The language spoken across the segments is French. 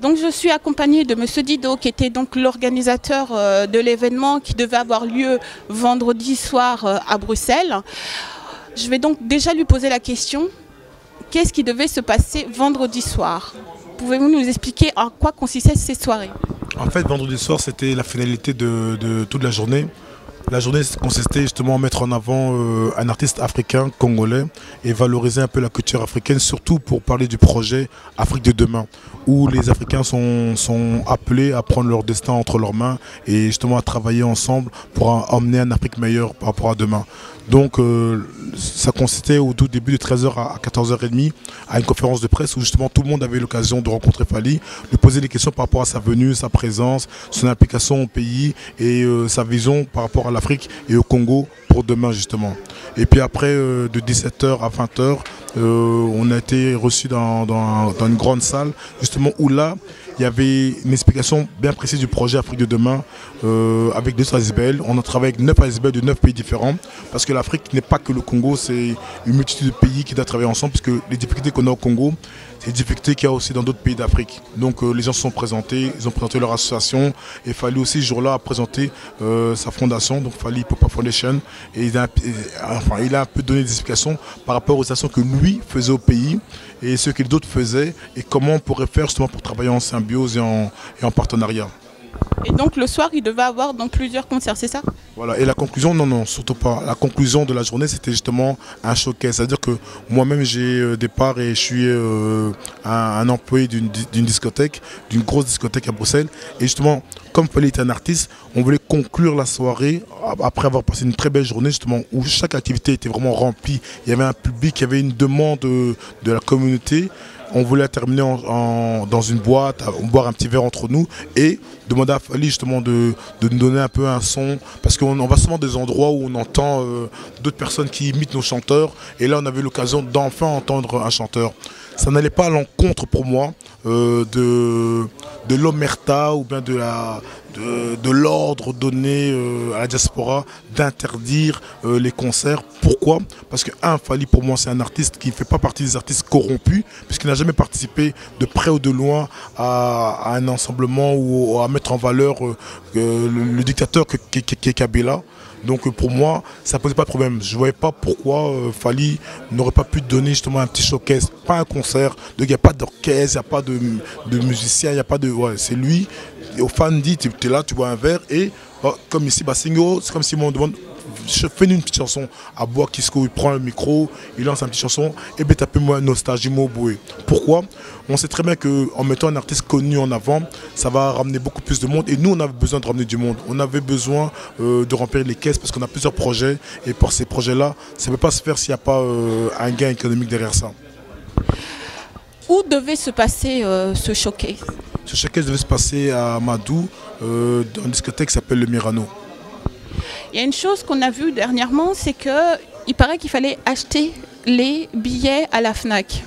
Je suis accompagnée de M. Dido, qui était donc l'organisateur euh, de l'événement qui devait avoir lieu vendredi soir euh, à Bruxelles. Je vais donc déjà lui poser la question, qu'est-ce qui devait se passer vendredi soir? Pouvez-vous nous expliquer en quoi consistaient ces soirées? En fait, vendredi soir, c'était la finalité de toute la journée. La journée consistait justement à mettre en avant euh, un artiste africain, congolais, et valoriser un peu la culture africaine, surtout pour parler du projet Afrique de demain, où les Africains sont, appelés à prendre leur destin entre leurs mains et justement à travailler ensemble pour emmener un Afrique meilleure par rapport à demain. Donc euh, ça consistait au tout début de 13h à 14h30 à une conférence de presse où justement tout le monde avait l'occasion de rencontrer Fali, de poser des questions par rapport à sa venue, sa présence, son implication au pays et euh, sa vision par rapport à l'Afrique et au Congo pour demain justement. Et puis après euh, de 17h à 20h, on a été reçu dans, dans une grande salle justement où là il y avait une explication bien précise du projet Afrique de demain euh, avec deux ASBL. On a travaillé avec neuf ASBL de neuf pays différents parce que l'Afrique n'est pas que le Congo, c'est une multitude de pays qui doivent travailler ensemble parce que les difficultés qu'on a au Congo, c'est des difficultés qu'il y a aussi dans d'autres pays d'Afrique. Donc euh, les gens se sont présentés, ils ont présenté leur association et Fali aussi ce jour-là présenter euh, sa fondation, donc Fali Popa Foundation. Et il a, enfin, il a un peu donné des explications par rapport aux actions que lui faisait au pays et ce que d'autres faisaient et comment on pourrait faire justement pour travailler en symbiose et en partenariat. Et donc le soir, il devait avoir dans plusieurs concerts, c'est ça? Voilà, et la conclusion, non, non, surtout pas. La conclusion de la journée, c'était justement un showcase. C'est-à-dire que moi-même, j'ai euh, des parts et je suis euh, un, employé d'une discothèque, d'une grosse discothèque à Bruxelles. Et justement, comme Fali était un artiste, on voulait conclure la soirée après avoir passé une très belle journée, justement, où chaque activité était vraiment remplie. Il y avait un public, il y avait une demande de la communauté on voulait terminer dans une boîte, boire un petit verre entre nous et demander à Fali justement de, nous donner un peu un son parce qu'on va souvent des endroits où on entend euh, d'autres personnes qui imitent nos chanteurs et là on avait l'occasion d'enfin entendre un chanteur. Ça n'allait pas à l'encontre pour moi euh, de, de l'omerta ou bien de la, de, l'ordre donné euh, à la diaspora d'interdire euh, les concerts. Pourquoi? Parce que, un, Fali, pour moi, c'est un artiste qui ne fait pas partie des artistes corrompus, puisqu'il n'a jamais participé de près ou de loin à, un ensemblement ou à mettre en valeur euh, le, dictateur qu'est Kabila. Donc pour moi, ça ne posait pas de problème. Je ne voyais pas pourquoi Fali n'aurait pas pu donner justement un petit showcase, pas un concert. il n'y a pas d'orchestre, il n'y a pas de, musicien, il n'y a pas de. C'est lui au fan dit, tu es là, tu bois un verre et oh, comme ici, c'est comme si on demande fais une petite chanson à Bois Kisko, il prend le micro, il lance une petite chanson, et bien peu moi Nostalgie Moboué. Pourquoi? On sait très bien qu'en mettant un artiste connu en avant, ça va ramener beaucoup plus de monde, et nous on avait besoin de ramener du monde. On avait besoin euh, de remplir les caisses parce qu'on a plusieurs projets, et pour ces projets-là, ça ne peut pas se faire s'il n'y a pas euh, un gain économique derrière ça. Où devait se passer euh, ce showcase? Ce showcase devait se passer à Madou, dans une discothèque qui s'appelle le Mirano. Il y a une chose qu'on a vue dernièrement, c'est qu'il paraît qu'il fallait acheter les billets à la FNAC.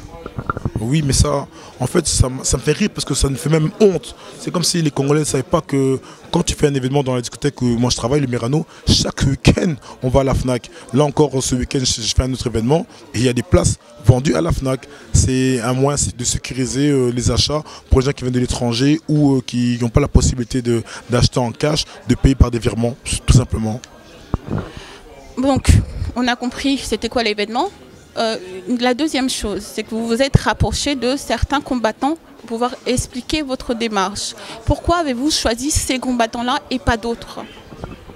Oui, mais ça, en fait, ça, me fait rire parce que ça me fait même honte. C'est comme si les Congolais ne savaient pas que quand tu fais un événement dans la discothèque où moi je travaille, le Mirano, chaque week-end, on va à la FNAC. Là encore, ce week-end, je fais un autre événement et il y a des places vendues à la FNAC. C'est un moyen de sécuriser euh, les achats pour les gens qui viennent de l'étranger ou euh, qui n'ont pas la possibilité d'acheter en cash, de payer par des virements, tout simplement. Donc, on a compris c'était quoi l'événement. Euh, la deuxième chose, c'est que vous vous êtes rapproché de certains combattants pour pouvoir expliquer votre démarche. Pourquoi avez-vous choisi ces combattants-là et pas d'autres?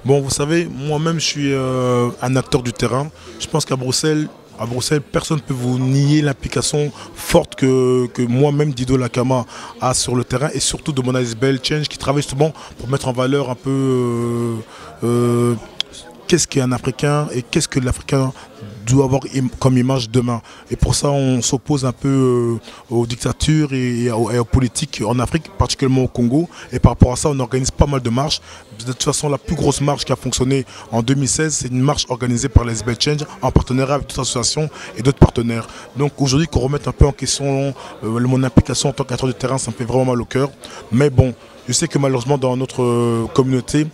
Bon, vous savez, moi-même, je suis euh, un acteur du terrain. Je pense qu'à Bruxelles, à Bruxelles, personne ne peut vous nier l'implication forte que, moi-même, Dido Lakama, a sur le terrain et surtout de mon Bell Change qui travaille justement pour mettre en valeur un peu euh, qu'est-ce qu'un Africain et qu'est-ce que l'Africain doit avoir comme image demain. Et pour ça, on s'oppose un peu euh, aux dictatures et, aux, politiques en Afrique, particulièrement au Congo. Et par rapport à ça, on organise pas mal de marches. De toute façon, la plus grosse marche qui a fonctionné en 2016, c'est une marche organisée par les Change en partenariat avec d'autres associations et d'autres partenaires. Donc aujourd'hui, qu'on remette un peu en question euh, mon implication en tant qu'acteur de terrain, ça me fait vraiment mal au cœur. Mais bon, je sais que malheureusement, dans notre euh, communauté,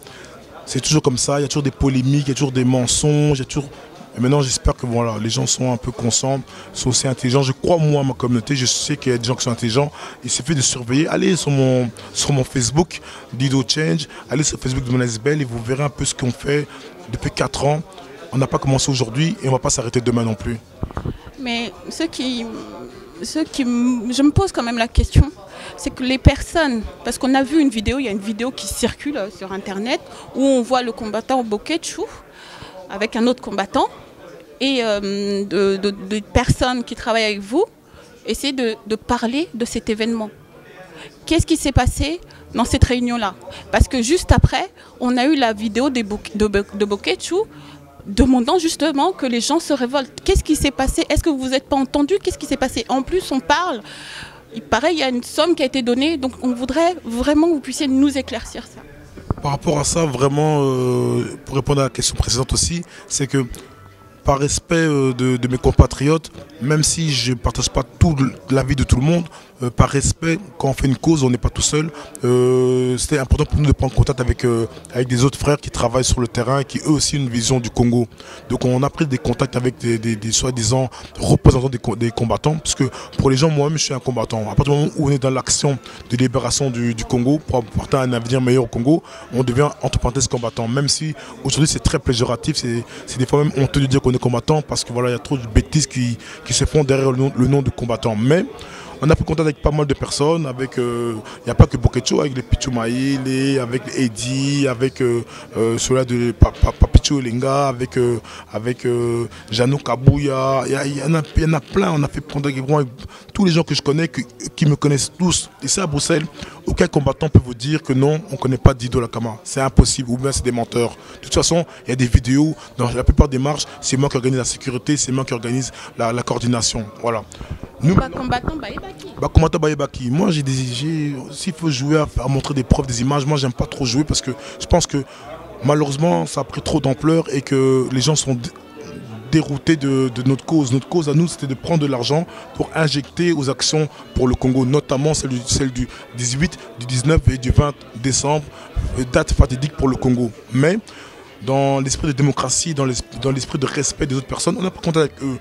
c'est toujours comme ça, il y a toujours des polémiques, il y a toujours des mensonges, il y a toujours Et maintenant, j'espère que voilà, les gens sont un peu conscients, sont aussi intelligents. Je crois, moi, à ma communauté, je sais qu'il y a des gens qui sont intelligents. Il suffit de surveiller. Allez sur mon, sur mon Facebook, Dido Change. Allez sur Facebook de Monez Belle et vous verrez un peu ce qu'on fait depuis 4 ans. On n'a pas commencé aujourd'hui et on ne va pas s'arrêter demain non plus. Mais ce qui, ce qui, je me pose quand même la question, c'est que les personnes, parce qu'on a vu une vidéo, il y a une vidéo qui circule sur Internet où on voit le combattant Bokechu avec un autre combattant et euh, de, personnes qui travaillent avec vous essayer de, parler de cet événement. Qu'est-ce qui s'est passé dans cette réunion-là? Parce que juste après, on a eu la vidéo de, de Bokechu demandant justement que les gens se révoltent. Qu'est-ce qui s'est passé? Est-ce que vous n'êtes pas entendu? Qu'est-ce qui s'est passé? En plus, on parle, il paraît, il y a une somme qui a été donnée, donc on voudrait vraiment que vous puissiez nous éclaircir ça. Par rapport à ça, vraiment, euh, pour répondre à la question précédente aussi, c'est que par respect euh, de, mes compatriotes, même si je ne partage pas tout l'avis de tout le monde, euh, par respect, quand on fait une cause, on n'est pas tout seul. Euh, c'était important pour nous de prendre contact avec, avec des autres frères qui travaillent sur le terrain qui eux aussi ont une vision du Congo. Donc on a pris des contacts avec des, soi-disant représentants des, combattants, parce que pour les gens, moi-même, je suis un combattant. À partir du moment où on est dans l'action de libération du, Congo, pour apporter un avenir meilleur au Congo, on devient entre parenthèses combattant. Même si aujourd'hui c'est très péjoratif, c'est des fois même honteux de dire qu'on est combattant, parce que voilà, il y a trop de bêtises qui, se font derrière le nom, le nom de combattant. Mais on a pris contact avec pas mal de personnes, avec, euh, il n'y a pas que Bokecho, avec les Pichumaïle, avec Eddie, avec euh, euh, ceux-là de Papicho Lenga, avec, avec Jano Kabouya, il y, en a, plein, on a fait contact avec tous les gens que je connais, qui me connaissent tous. Ici à Bruxelles, aucun combattant peut vous dire que non, on ne connaît pas Dido Lakama. C'est impossible, ou bien c'est des menteurs. De toute façon, il y a des vidéos, dans la plupart des marches, c'est moi qui organise la sécurité, c'est moi qui organise la, coordination. Voilà. Bah, combattant Baïbaki. Bah, combattant Baïbaki. Moi, j'ai s'il faut jouer à, montrer des preuves, des images, moi, j'aime pas trop jouer parce que je pense que malheureusement, ça a pris trop d'ampleur et que les gens sont déroutés de, notre cause. Notre cause à nous, c'était de prendre de l'argent pour injecter aux actions pour le Congo, notamment celle du, celle du 18, du 19 et du 20 décembre, euh, date fatidique pour le Congo. Mais dans l'esprit de démocratie, dans l'esprit de respect des autres personnes, on a pris contact avec eux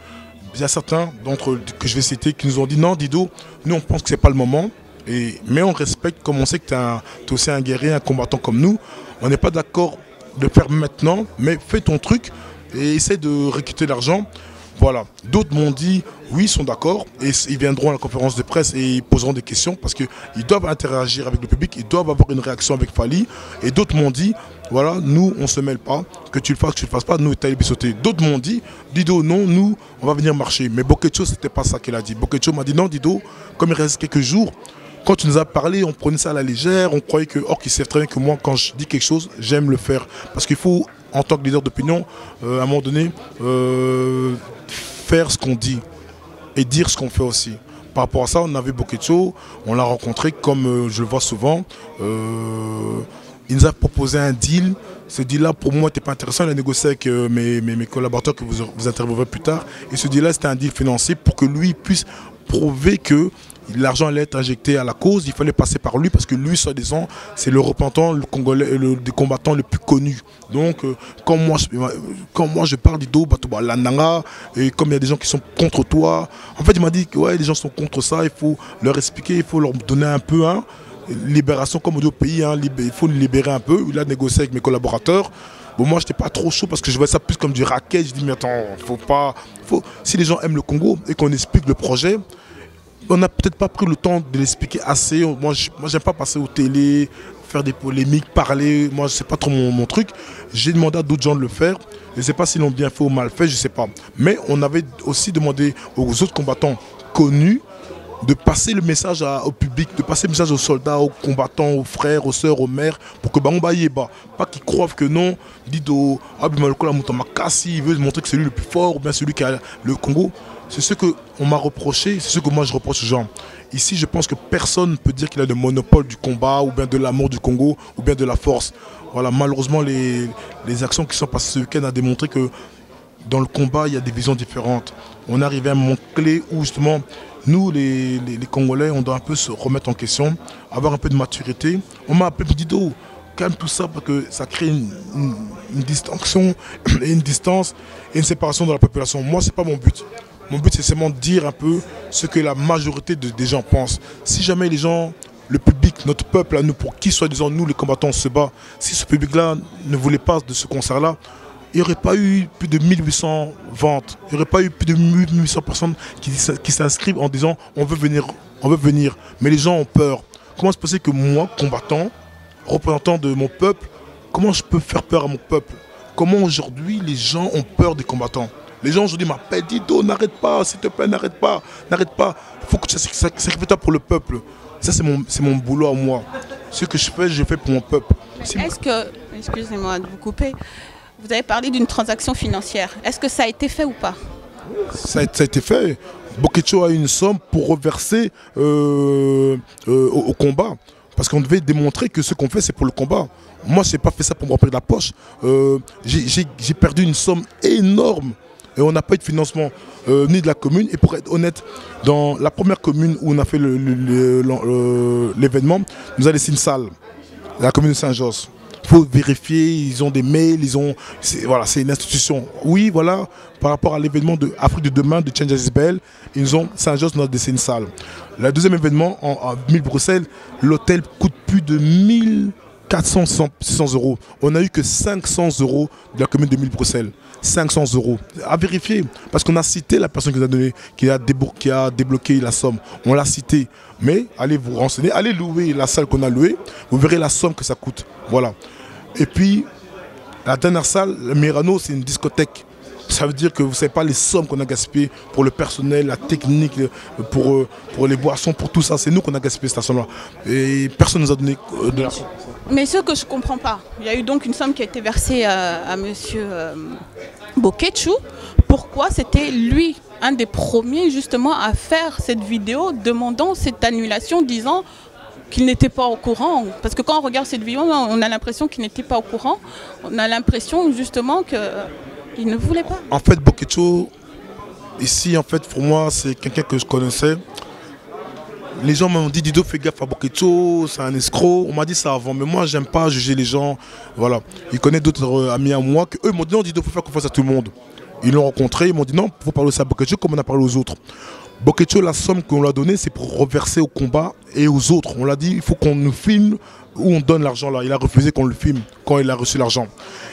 il y a certains d'entre eux que je vais citer qui nous ont dit non Dido, nous on pense que ce n'est pas le moment. Et, mais on respecte, comme on sait que tu es, aussi un guerrier, un combattant comme nous, on n'est pas d'accord de faire maintenant, mais fais ton truc et essaie de récupérer l'argent. Voilà. D'autres m'ont dit oui, ils sont d'accord et ils viendront à la conférence de presse et ils poseront des questions parce qu'ils doivent interagir avec le public, ils doivent avoir une réaction avec Fali. Et d'autres m'ont dit voilà, nous, on se mêle pas, que tu le fasses, que tu le fasses pas, nous, Taïbi sauté. D'autres m'ont dit Dido, non, nous, on va venir marcher. Mais Bokecho, ce n'était pas ça qu'il a dit. Bokecho m'a dit non, Dido, comme il reste quelques jours, quand tu nous as parlé, on prenait ça à la légère, on croyait que, or, qu'ils savent très bien que moi, quand je dis quelque chose, j'aime le faire. Parce qu'il faut, en tant que leader d'opinion, euh, à un moment donné, euh, faire ce qu'on dit et dire ce qu'on fait aussi. Par rapport à ça, on avait Bokecho, on l'a rencontré comme euh, je le vois souvent. Il nous a proposé un deal. Ce deal-là, pour moi, n'était pas intéressant. Il a négocié avec euh, mes, collaborateurs que vous, vous interviewerez plus tard. Et ce deal-là, c'était un deal financier pour que lui puisse prouver que l'argent allait être injecté à la cause, il fallait passer par lui parce que lui, soi-disant, c'est le repentant, le Congolais, le, des combattants le plus connu. Donc, euh, quand, moi, quand moi je parle d'Ido, Batouba, Landanga, et comme il y a des gens qui sont contre toi, en fait, il m'a dit que ouais, les gens sont contre ça, il faut leur expliquer, il faut leur donner un peu, hein, libération comme on dit au pays, hein, il faut le libérer un peu. Il a négocié avec mes collaborateurs. Moi, j'étais pas trop chaud parce que je voyais ça plus comme du racket. Je dis, mais attends, faut pas. Faut... Si les gens aiment le Congo et qu'on explique le projet, on n'a peut-être pas pris le temps de l'expliquer assez. Moi, moi j'aime pas passer aux télé, faire des polémiques, parler. Moi, c'est pas trop mon, truc. J'ai demandé à d'autres gens de le faire. Je ne sais pas s'ils l'ont bien fait ou mal fait, je ne sais pas. Mais on avait aussi demandé aux autres combattants connus de passer le message au public, de passer le message aux soldats, aux combattants, aux frères, aux sœurs, aux mères, pour que Bango Yeba, pas qu'ils croient que non, Dido, Abimalukola Moutomakasi, il veut montrer que c'est lui le plus fort, ou bien celui qui a le Congo. C'est ce qu'on m'a reproché, c'est ce que moi je reproche aux gens. Ici, je pense que personne ne peut dire qu'il a le monopole du combat, ou bien de l'amour du Congo, ou bien de la force. Voilà, malheureusement, les, actions qui sont passées ce week-end ont démontré que dans le combat, il y a des visions différentes. On est arrivé à un moment clé où justement, nous, les, Congolais, on doit un peu se remettre en question, avoir un peu de maturité. On m'a appelé Dido, calme tout ça parce que ça crée une, distinction et une distance et une séparation de la population. Moi, ce n'est pas mon but. Mon but, c'est seulement de dire un peu ce que la majorité des gens pensent. Si jamais les gens, le public, notre peuple, à nous, pour qui, soi-disant, nous, les combattants, se bat, si ce public-là ne voulait pas de ce concert-là, il n'y aurait pas eu plus de 1800 ventes, il n'y aurait pas eu plus de 1800 personnes qui, s'inscrivent en disant on veut venir, on veut venir. Mais les gens ont peur. Comment se passer que moi, combattant, représentant de mon peuple, comment je peux faire peur à mon peuple? Comment aujourd'hui les gens ont peur des combattants? Les gens aujourd'hui m'appellent, Dido, n'arrête pas, s'il te plaît, n'arrête pas, n'arrête pas. Il faut que tu sacrifies toi pour le peuple. Ça, c'est mon, mon boulot à moi. Ce que je fais, je fais pour mon peuple. Est-ce que, excusez-moi de vous couper, vous avez parlé d'une transaction financière. Est-ce que ça a été fait ou pas ça a, été fait. Bokecho a une somme pour reverser euh, euh, au, combat. Parce qu'on devait démontrer que ce qu'on fait, c'est pour le combat. Moi, je n'ai pas fait ça pour me remplir la poche. Euh, j'ai perdu une somme énorme. Et on n'a pas eu de financement ni de la commune. Et pour être honnête, dans la première commune où on a fait l'événement, nous a laissé une salle. La commune de Saint-Josse faut vérifier, ils ont des mails, ils ont. Voilà, c'est une institution. Oui, voilà, par rapport à l'événement de Afrique de demain de Change Isabel, ils ont Saint-Just notre une salle. Le deuxième événement, en, 1000 Bruxelles, l'hôtel coûte plus de 1400 600 euros. On n'a eu que 500 euros de la commune de 1000 Bruxelles. 500 euros. À vérifier, parce qu'on a cité la personne qui nous a donné, qui a, qui a débloqué la somme. On l'a cité. Mais allez vous renseigner, allez louer la salle qu'on a louée, vous verrez la somme que ça coûte. Voilà. Et puis, la dernière salle, le Mirano, c'est une discothèque. Ça veut dire que vous ne savez pas les sommes qu'on a gaspillées pour le personnel, la technique, pour, euh, pour les boissons, pour tout ça. C'est nous qu'on a gaspillé cette somme-là. Et personne ne nous a donné euh, de l'argent. Mais ce que je ne comprends pas, il y a eu donc une somme qui a été versée à, M. Euh, Pourquoi c'était lui, un des premiers justement, à faire cette vidéo demandant cette annulation, disant qu'il n'était pas au courant. Parce que quand on regarde cette vidéo, on a l'impression qu'il n'était pas au courant. On a l'impression justement qu'il ne voulait pas. En fait, Bokecho, ici, en fait, pour moi, c'est quelqu'un que je connaissais. Les gens m'ont dit Dido fais gaffe à Bokecho, c'est un escroc. On m'a dit ça avant, mais moi j'aime pas juger les gens. Voilà. Il connaît d'autres euh, amis à moi que eux m'ont dit non Dido faut faire confiance à tout le monde. Ils l'ont rencontré, ils m'ont dit non, faut parler aussi à Bokecho comme on a parlé aux autres. Bokecho, la somme qu'on lui a donnée, c'est pour reverser au combat et aux autres. On l'a dit, il faut qu'on nous filme où on donne l'argent là. Il a refusé qu'on le filme quand il a reçu l'argent.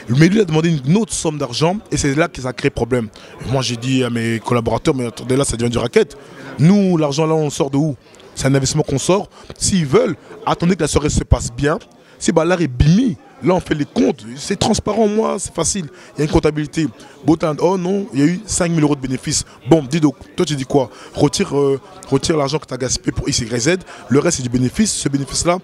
Mais lui a demandé une autre somme d'argent et c'est là que ça a créé problème. moi j'ai dit à mes collaborateurs, mais attendez là, ça devient du racket. Nous, l'argent là, on sort de où? C'est un investissement qu'on sort. S'ils veulent, attendez que la soirée se passe bien. Si bimi, Là, on fait les comptes. C'est transparent, moi, c'est facile. Il y a une comptabilité. Botan, oh non, il y a eu 5 000 euros de bénéfices. Bon, dis donc, toi, tu dis quoi? Retire, euh, retire l'argent que tu as gaspillé pour X, Y, Z. Le reste, c'est du bénéfice. Ce bénéfice-là,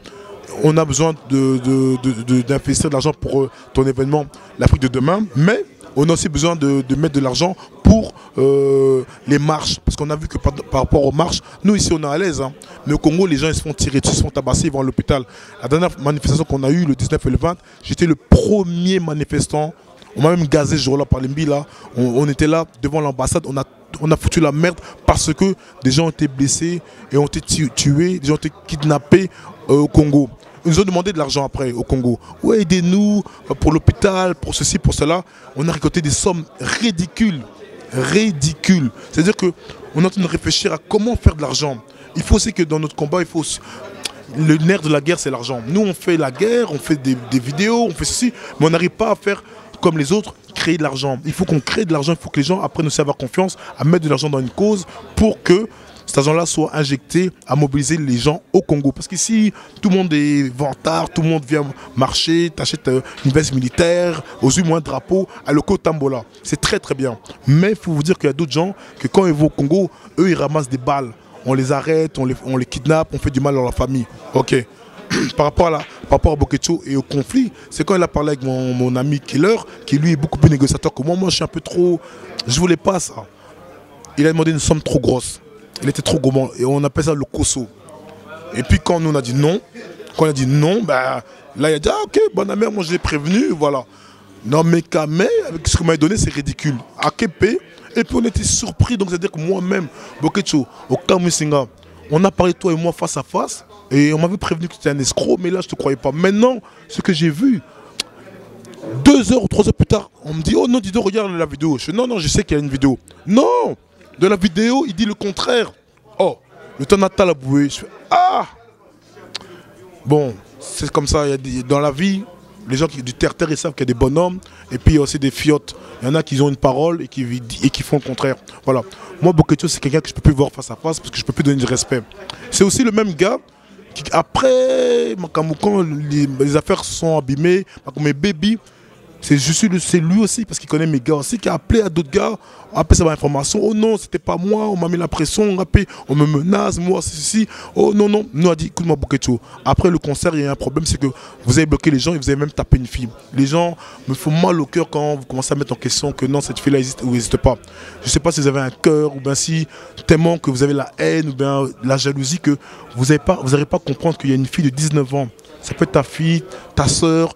on a besoin d'investir de, l'argent pour euh, ton événement, l'Afrique de demain. Mais on a aussi besoin de, mettre de l'argent pour euh, les marches. Parce qu'on a vu que par, rapport aux marches, nous ici on est à l'aise. Hein. Mais au Congo, les gens ils se font tirer, ils se font tabasser, ils vont à l'hôpital. La dernière manifestation qu'on a eue, le 19 et le 20, j'étais le premier manifestant. On m'a même gazé ce jour-là par les là. On, était là devant l'ambassade, on a, on a foutu la merde parce que des gens ont été blessés et ont été tués, des gens ont été kidnappés euh, au Congo. Ils nous ont demandé de l'argent après au Congo. Ouais, aidez-nous pour l'hôpital, pour ceci, pour cela. On a récolté des sommes ridicules. Ridicules. C'est-à-dire qu'on est en train de réfléchir à comment faire de l'argent. Il faut aussi que dans notre combat, il faut le nerf de la guerre, c'est l'argent. Nous, on fait la guerre, on fait des, des vidéos, on fait ceci, mais on n'arrive pas à faire comme les autres, créer de l'argent. Il faut qu'on crée de l'argent, il faut que les gens apprennent aussi à avoir confiance, à mettre de l'argent dans une cause pour que cet argent-là soit injecté à mobiliser les gens au Congo. Parce qu'ici, tout le monde est vantard, tout le monde vient marcher, t'achètes euh, une veste militaire, aux yeux moins drapeau, à l'Oko Tambola. C'est très très bien. Mais il faut vous dire qu'il y a d'autres gens que quand ils vont au Congo, eux ils ramassent des balles. On les arrête, on les, kidnappe, on fait du mal à leur famille. Ok. par rapport à la, par rapport à et au conflit, c'est quand il a parlé avec mon, mon, ami Killer, qui lui est beaucoup plus négociateur que moi. Moi, je suis un peu trop. Je voulais pas ça. Il a demandé une somme trop grosse. Il était trop gourmand et on appelle ça le cosso. Et puis quand nous on a dit non, quand on a dit non, ben, là il a dit ah ok, bonne mère, moi je l'ai prévenu, voilà. Non mais Kamé, avec ce qu'il m'a donné, c'est ridicule. À Kepe, et puis on était surpris, donc c'est-à-dire que moi-même, Bokecho, au Kamusinga, on a parlé toi et moi face à face, Et on m'avait prévenu que c'était un escroc, mais là, je te croyais pas. Maintenant, ce que j'ai vu, deux heures ou trois heures plus tard, on me dit Oh non, Dido, regarde la vidéo. Je dis Non, non, je sais qu'il y a une vidéo. Non De la vidéo, il dit le contraire. Oh, le temps natal a boué. Je fais Ah Bon, c'est comme ça. dans la vie, les gens qui, du terre-terre, ils savent qu'il y a des bonhommes. Et puis il y a aussi des fiottes. Il y en a qui ont une parole et qui, font le contraire. Voilà. Moi, Boketo, c'est quelqu'un que je ne peux plus voir face à face parce que je ne peux plus donner du respect. C'est aussi le même gars qui, après, quand les, affaires sont abîmées, mes baby, c'est lui aussi, parce qu'il connaît mes gars aussi, qui a appelé à d'autres gars, après ça information, oh non, c'était pas moi, on m'a mis la pression, on, on me menace, moi, ceci, oh non, non, nous a dit, écoute-moi, tout. Après le concert, il y a un problème, c'est que vous avez bloqué les gens et vous avez même tapé une fille. Les gens me font mal au cœur quand vous commencez à mettre en question que non, cette fille-là existe ou n'existe pas. Je sais pas si vous avez un cœur, ou bien si, tellement que vous avez la haine, ou bien la jalousie, que vous n'arrivez pas, vous pas comprendre qu'il y a une fille de 19 ans. Ça peut être ta fille, ta soeur,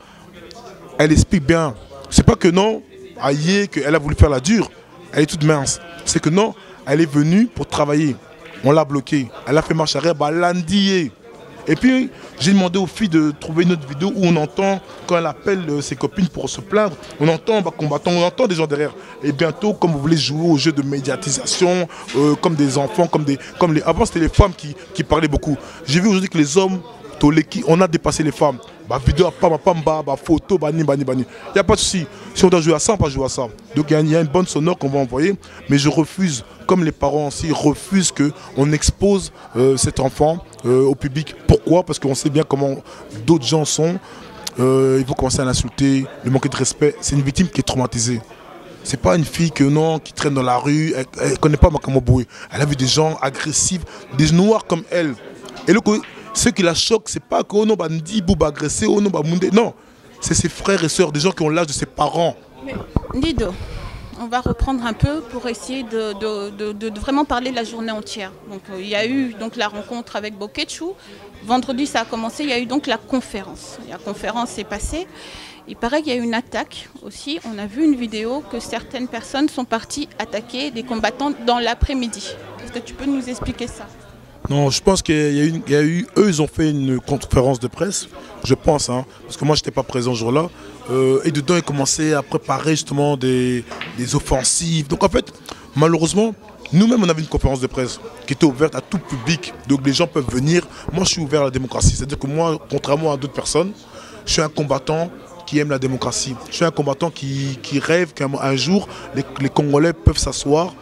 elle explique bien. C'est pas que non, aïe, qu'elle a voulu faire la dure, elle est toute mince. C'est que non, elle est venue pour travailler. On l'a bloquée. Elle a fait marche arrière, bah, l'andier. Et puis, j'ai demandé aux filles de trouver une autre vidéo où on entend, quand elle appelle euh, ses copines pour se plaindre, on entend bah, combattant, on entend des gens derrière. Et bientôt, comme vous voulez jouer au jeu de médiatisation, euh, comme des enfants, comme des. Comme les, avant, c'était les femmes qui, qui parlaient beaucoup. J'ai vu aujourd'hui que les hommes, on a dépassé les femmes bah, vidéo, pas pamba, bah, photo, bani, bani, bani. Il n'y a pas de souci. Si on doit jouer à ça, on va jouer à ça. Donc il y, a une bonne sonore qu'on va envoyer, mais je refuse, comme les parents aussi, refusent qu'on expose euh, cet enfant euh, au public. Pourquoi? Parce qu'on sait bien comment d'autres gens sont. Euh, il faut commencer à l'insulter, le manquer de respect. C'est une victime qui est traumatisée. C'est pas une fille que non, qui traîne dans la rue, elle, ne connaît pas Makamoboué. Elle a vu des gens agressifs, des noirs comme elle. Et le ce qui la choque, c'est pas que non, Bandi, Bouba agressé, non, Non, c'est ses frères et sœurs, des gens qui ont l'âge de ses parents. Mais, on va reprendre un peu pour essayer de, vraiment parler de la journée entière. Donc, euh, il y a eu donc, la rencontre avec Bokechu. Vendredi, ça a commencé. Il y a eu donc la conférence. La conférence s'est passée. Il paraît qu'il y a eu une attaque aussi. On a vu une vidéo que certaines personnes sont parties attaquer des combattants dans l'après-midi. Est-ce que tu peux nous expliquer ça? Non, je pense qu'il y, a eu, eux, ils ont fait une conférence de presse, je pense, hein, parce que moi, je n'étais pas présent ce jour-là. Euh, et dedans, ils commençaient à préparer justement des, offensives. Donc en fait, malheureusement, nous-mêmes, on avait une conférence de presse qui était ouverte à tout public. Donc les gens peuvent venir. Moi, je suis ouvert à la démocratie. C'est-à-dire que moi, contrairement à d'autres personnes, je suis un combattant qui aime la démocratie. Je suis un combattant qui, rêve qu'un jour, les, les Congolais peuvent s'asseoir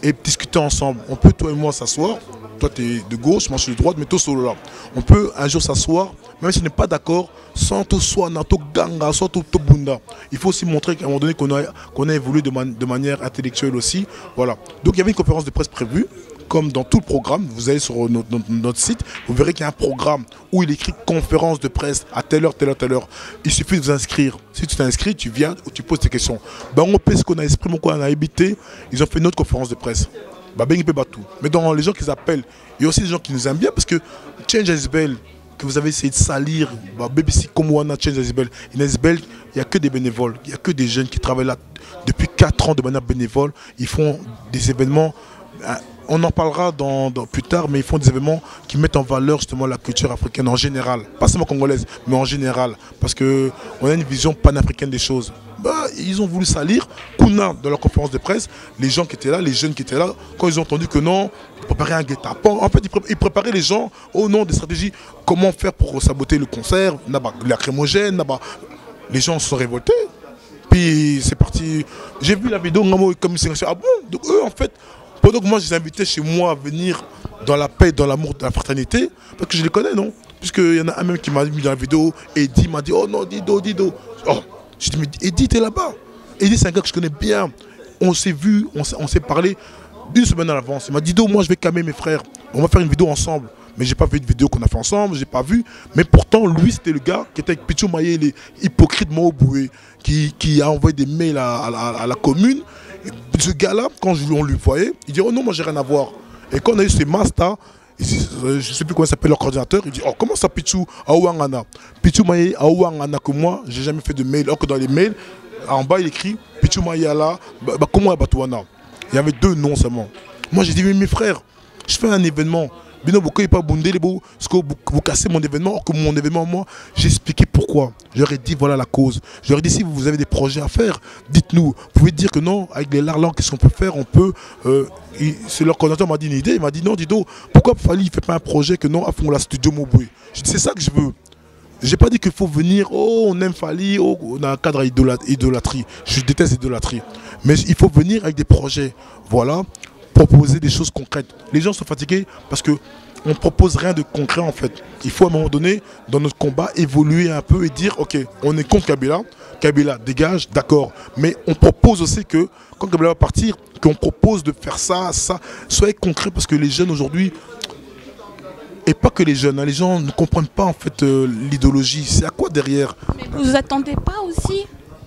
et discuter ensemble. On peut, toi et moi, s'asseoir toi tu es de gauche, moi je suis de droite, mais tout solo là. On peut un jour s'asseoir, même si on n'est pas d'accord, sans tout soit nato ganga, sans tout bunda. Il faut aussi montrer qu'à un moment donné qu'on a, qu'on évolué de, manière intellectuelle aussi. Voilà. Donc il y avait une conférence de presse prévue. Comme dans tout le programme, vous allez sur notre, site, vous verrez qu'il y a un programme où il écrit conférence de presse à telle heure, telle heure, telle heure. Il suffit de vous inscrire. Si tu t'inscris, tu viens, tu poses tes questions. Ben, on peut ce qu'on a exprimé, quoi on a habité. Ils ont fait une autre conférence de presse. Mais dans les gens qui appellent, il y a aussi des gens qui nous aiment bien parce que Change Isabel, que vous avez essayé de salir, bah, BBC comme Change Isabel, il n'y a que des bénévoles, il n'y a que des jeunes qui travaillent là depuis 4 ans de manière bénévole. Ils font des événements. Hein, on en parlera dans, plus tard, mais ils font des événements qui mettent en valeur justement la culture africaine en général, pas seulement congolaise, mais en général, parce qu'on a une vision panafricaine des choses. Bah, ils ont voulu salir Kuna dans leur conférence de presse, les gens qui étaient là, les jeunes qui étaient là, quand ils ont entendu que non, ils préparaient un guet-apens, en fait ils préparaient les gens au nom des stratégies, comment faire pour saboter le concert, lacrymogène, les gens se sont révoltés. Puis c'est parti, j'ai vu la vidéo, comme c'est ah bon, donc eux en fait, pendant que moi je les invitais chez moi à venir dans la paix, dans l'amour, dans la fraternité, parce que je les connais, non? Puisqu'il y en a un même qui m'a mis dans la vidéo, et dit m'a dit, oh non, Dido, Dido. Oh, je dis, mais Eddie, t'es là-bas. Eddie, c'est un gars que je connais bien. On s'est vu, on s'est parlé une semaine à l'avance. Il m'a dit, Dido, moi je vais calmer mes frères. On va faire une vidéo ensemble. Mais j'ai pas vu de vidéo qu'on a fait ensemble, j'ai pas vu. Mais pourtant, lui, c'était le gars qui était avec Pichou Maïe, il est hypocrite Boué, qui, qui a envoyé des mails à, la commune. ce gars-là, quand on lui voyait, il dit, oh non, moi j'ai rien à voir. Et quand on a eu ces masters, je ne sais plus comment s'appelle leur coordinateur, il dit Oh, comment ça Pichou? Aouangana Pichou Maye Aouangana, que moi, j'ai jamais fait de mail. Alors que dans les mails, en bas, il écrit Pichou Ala, bah, comment Batouana? Il y avait deux noms seulement. Moi, j'ai dit Mais mes frères, je fais un événement. Bino, vous pas bondé, vous cassez mon événement, que mon événement, moi, j'ai expliqué pourquoi. J'aurais dit, voilà la cause. J'aurais dit, si vous avez des projets à faire, dites-nous. Vous pouvez dire que non, avec les larlans, qu'est-ce qu'on peut faire On peut. Euh, c'est leur coordinateur m'a dit une idée. Il m'a dit, non, Dido, pourquoi Fali ne fait pas un projet que non, à fond la studio Moboué? C'est ça que je veux. J'ai pas dit qu'il faut venir, oh, on aime Fali, oh, on a un cadre à idolâtrie. Je déteste l'idolâtrie. Mais il faut venir avec des projets. Voilà, proposer des choses concrètes. Les gens sont fatigués parce que on propose rien de concret en fait. Il faut à un moment donné, dans notre combat, évoluer un peu et dire ok, on est contre Kabila, Kabila dégage, d'accord. Mais on propose aussi que quand Kabila va partir, qu'on propose de faire ça, ça. Soyez concret parce que les jeunes aujourd'hui, et pas que les jeunes, hein, les gens ne comprennent pas en fait euh, l'idéologie. C'est à quoi derrière? Mais vous attendez pas aussi?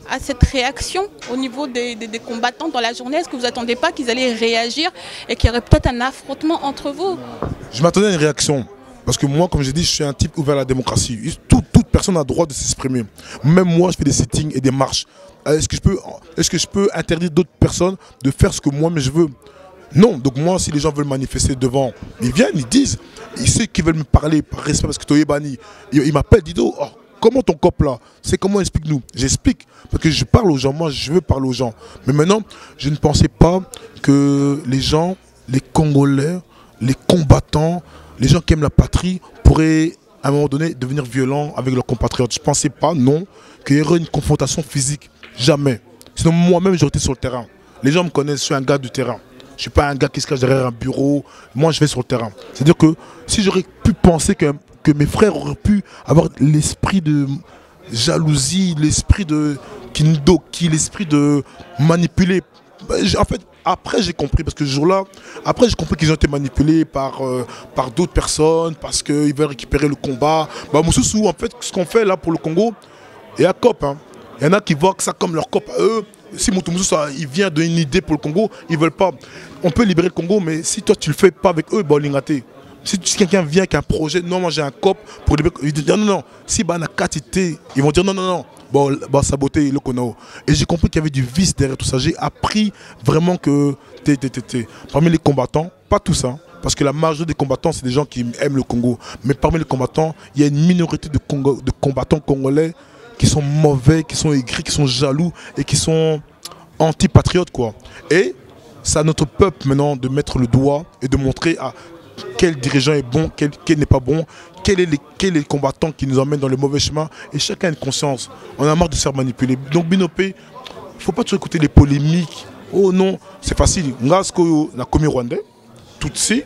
À cette réaction au niveau des, combattants dans la journée? Est-ce que vous attendez pas qu'ils allaient réagir et qu'il y aurait peut-être un affrontement entre vous? Je m'attendais à une réaction. Parce que moi, comme j'ai dit, je suis un type ouvert à la démocratie. toute personne a le droit de s'exprimer. Même moi, je fais des sittings et des marches. Est-ce que je peux, est que je peux interdire d'autres personnes de faire ce que moi je veux? Non. Donc moi, si les gens veulent manifester devant, ils viennent, ils disent. Et ceux qui veulent me parler par respect, parce que Toye Bani, il, m'appelle Dido. Oh, comment ton cop là C'est comment explique-nous? J'explique. Parce que je parle aux gens, moi je veux parler aux gens. Mais maintenant, je ne pensais pas que les gens, les Congolais, les combattants, les gens qui aiment la patrie pourraient à un moment donné devenir violents avec leurs compatriotes. Je ne pensais pas, non, qu'il y aurait une confrontation physique. Jamais. Sinon moi-même j'aurais été sur le terrain. Les gens me connaissent, je suis un gars du terrain. Je ne suis pas un gars qui se cache derrière un bureau. Moi, je vais sur le terrain. C'est-à-dire que si j'aurais pu penser que que mes frères auraient pu avoir l'esprit de jalousie, l'esprit de kindoki, l'esprit de manipuler. Ben, en fait, après j'ai compris, parce que ce jour-là, après j'ai compris qu'ils ont été manipulés par, euh, d'autres personnes, parce qu'ils veulent récupérer le combat. Bah, en fait, ce qu'on fait là pour le Congo, et à COP, hein. il y en a qui voient ça comme leur COP à eux. Si Moussoussou, il vient d'une idée pour le Congo, ils veulent pas. On peut libérer le Congo, mais si toi tu le fais pas avec eux, bah, raté. Si, quelqu'un vient avec un projet, non, moi j'ai un cop pour ils disent non, non, non. Si bah, on a quantité, ils vont dire non, non, non. Bon, bon saboter le Konao. Et j'ai compris qu'il y avait du vice derrière tout ça. J'ai appris vraiment que parmi les combattants, pas tout ça, hein, parce que la majorité des combattants, c'est des gens qui aiment le Congo. Mais parmi les combattants, il y a une minorité de, de combattants congolais qui sont mauvais, qui sont aigris, qui sont jaloux et qui sont anti-patriotes. Quoi. Et c'est à notre peuple maintenant de mettre le doigt et de montrer à quel dirigeant est bon, quel, n'est pas bon, quel est, les, quel est le combattant qui nous emmène dans le mauvais chemin. Et chacun a une conscience. On a marre de se faire manipuler. Donc Binopé, il ne faut pas toujours écouter les polémiques. Oh non, c'est facile. Ngasko na commis rwandais, Tutsi,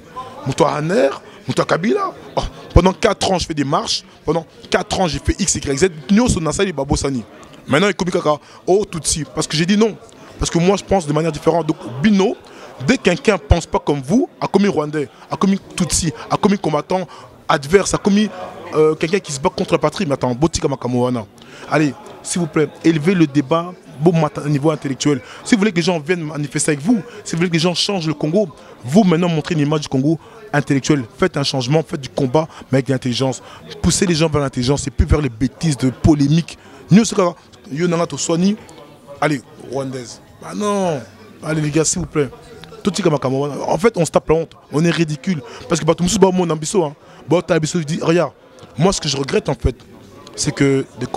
Moutoua Haner, Moutoua Kabila. Oh, pendant 4 ans, je fais des marches. Pendant 4 ans, j'ai fait X, Y, Z. Nyoso Nasali Babosani. Maintenant, il Kaka. Oh, Tutsi. Parce que j'ai dit non. Parce que moi, je pense de manière différente. Donc, Bino, Dès que quelqu'un ne pense pas comme vous, a commis Rwandais, a commis Tutsi, a commis combattant adverse, a commis euh, quelqu'un qui se bat contre la patrie, mais attends, Botika Makamoana. Allez, s'il vous plaît, élevez le débat au niveau intellectuel. Si vous voulez que les gens viennent manifester avec vous, si vous voulez que les gens changent le Congo, vous maintenant montrez une image du Congo intellectuel. Faites un changement, faites du combat, mais avec l'intelligence. Poussez les gens vers l'intelligence et plus vers les bêtises de polémique. Allez, rwandaise. Ah non. Allez les gars, s'il vous plaît. En fait, on se tape la honte. On est ridicule. Parce que tout le monde ambition. Je dis, regarde, moi ce que je regrette en fait, c'est que des,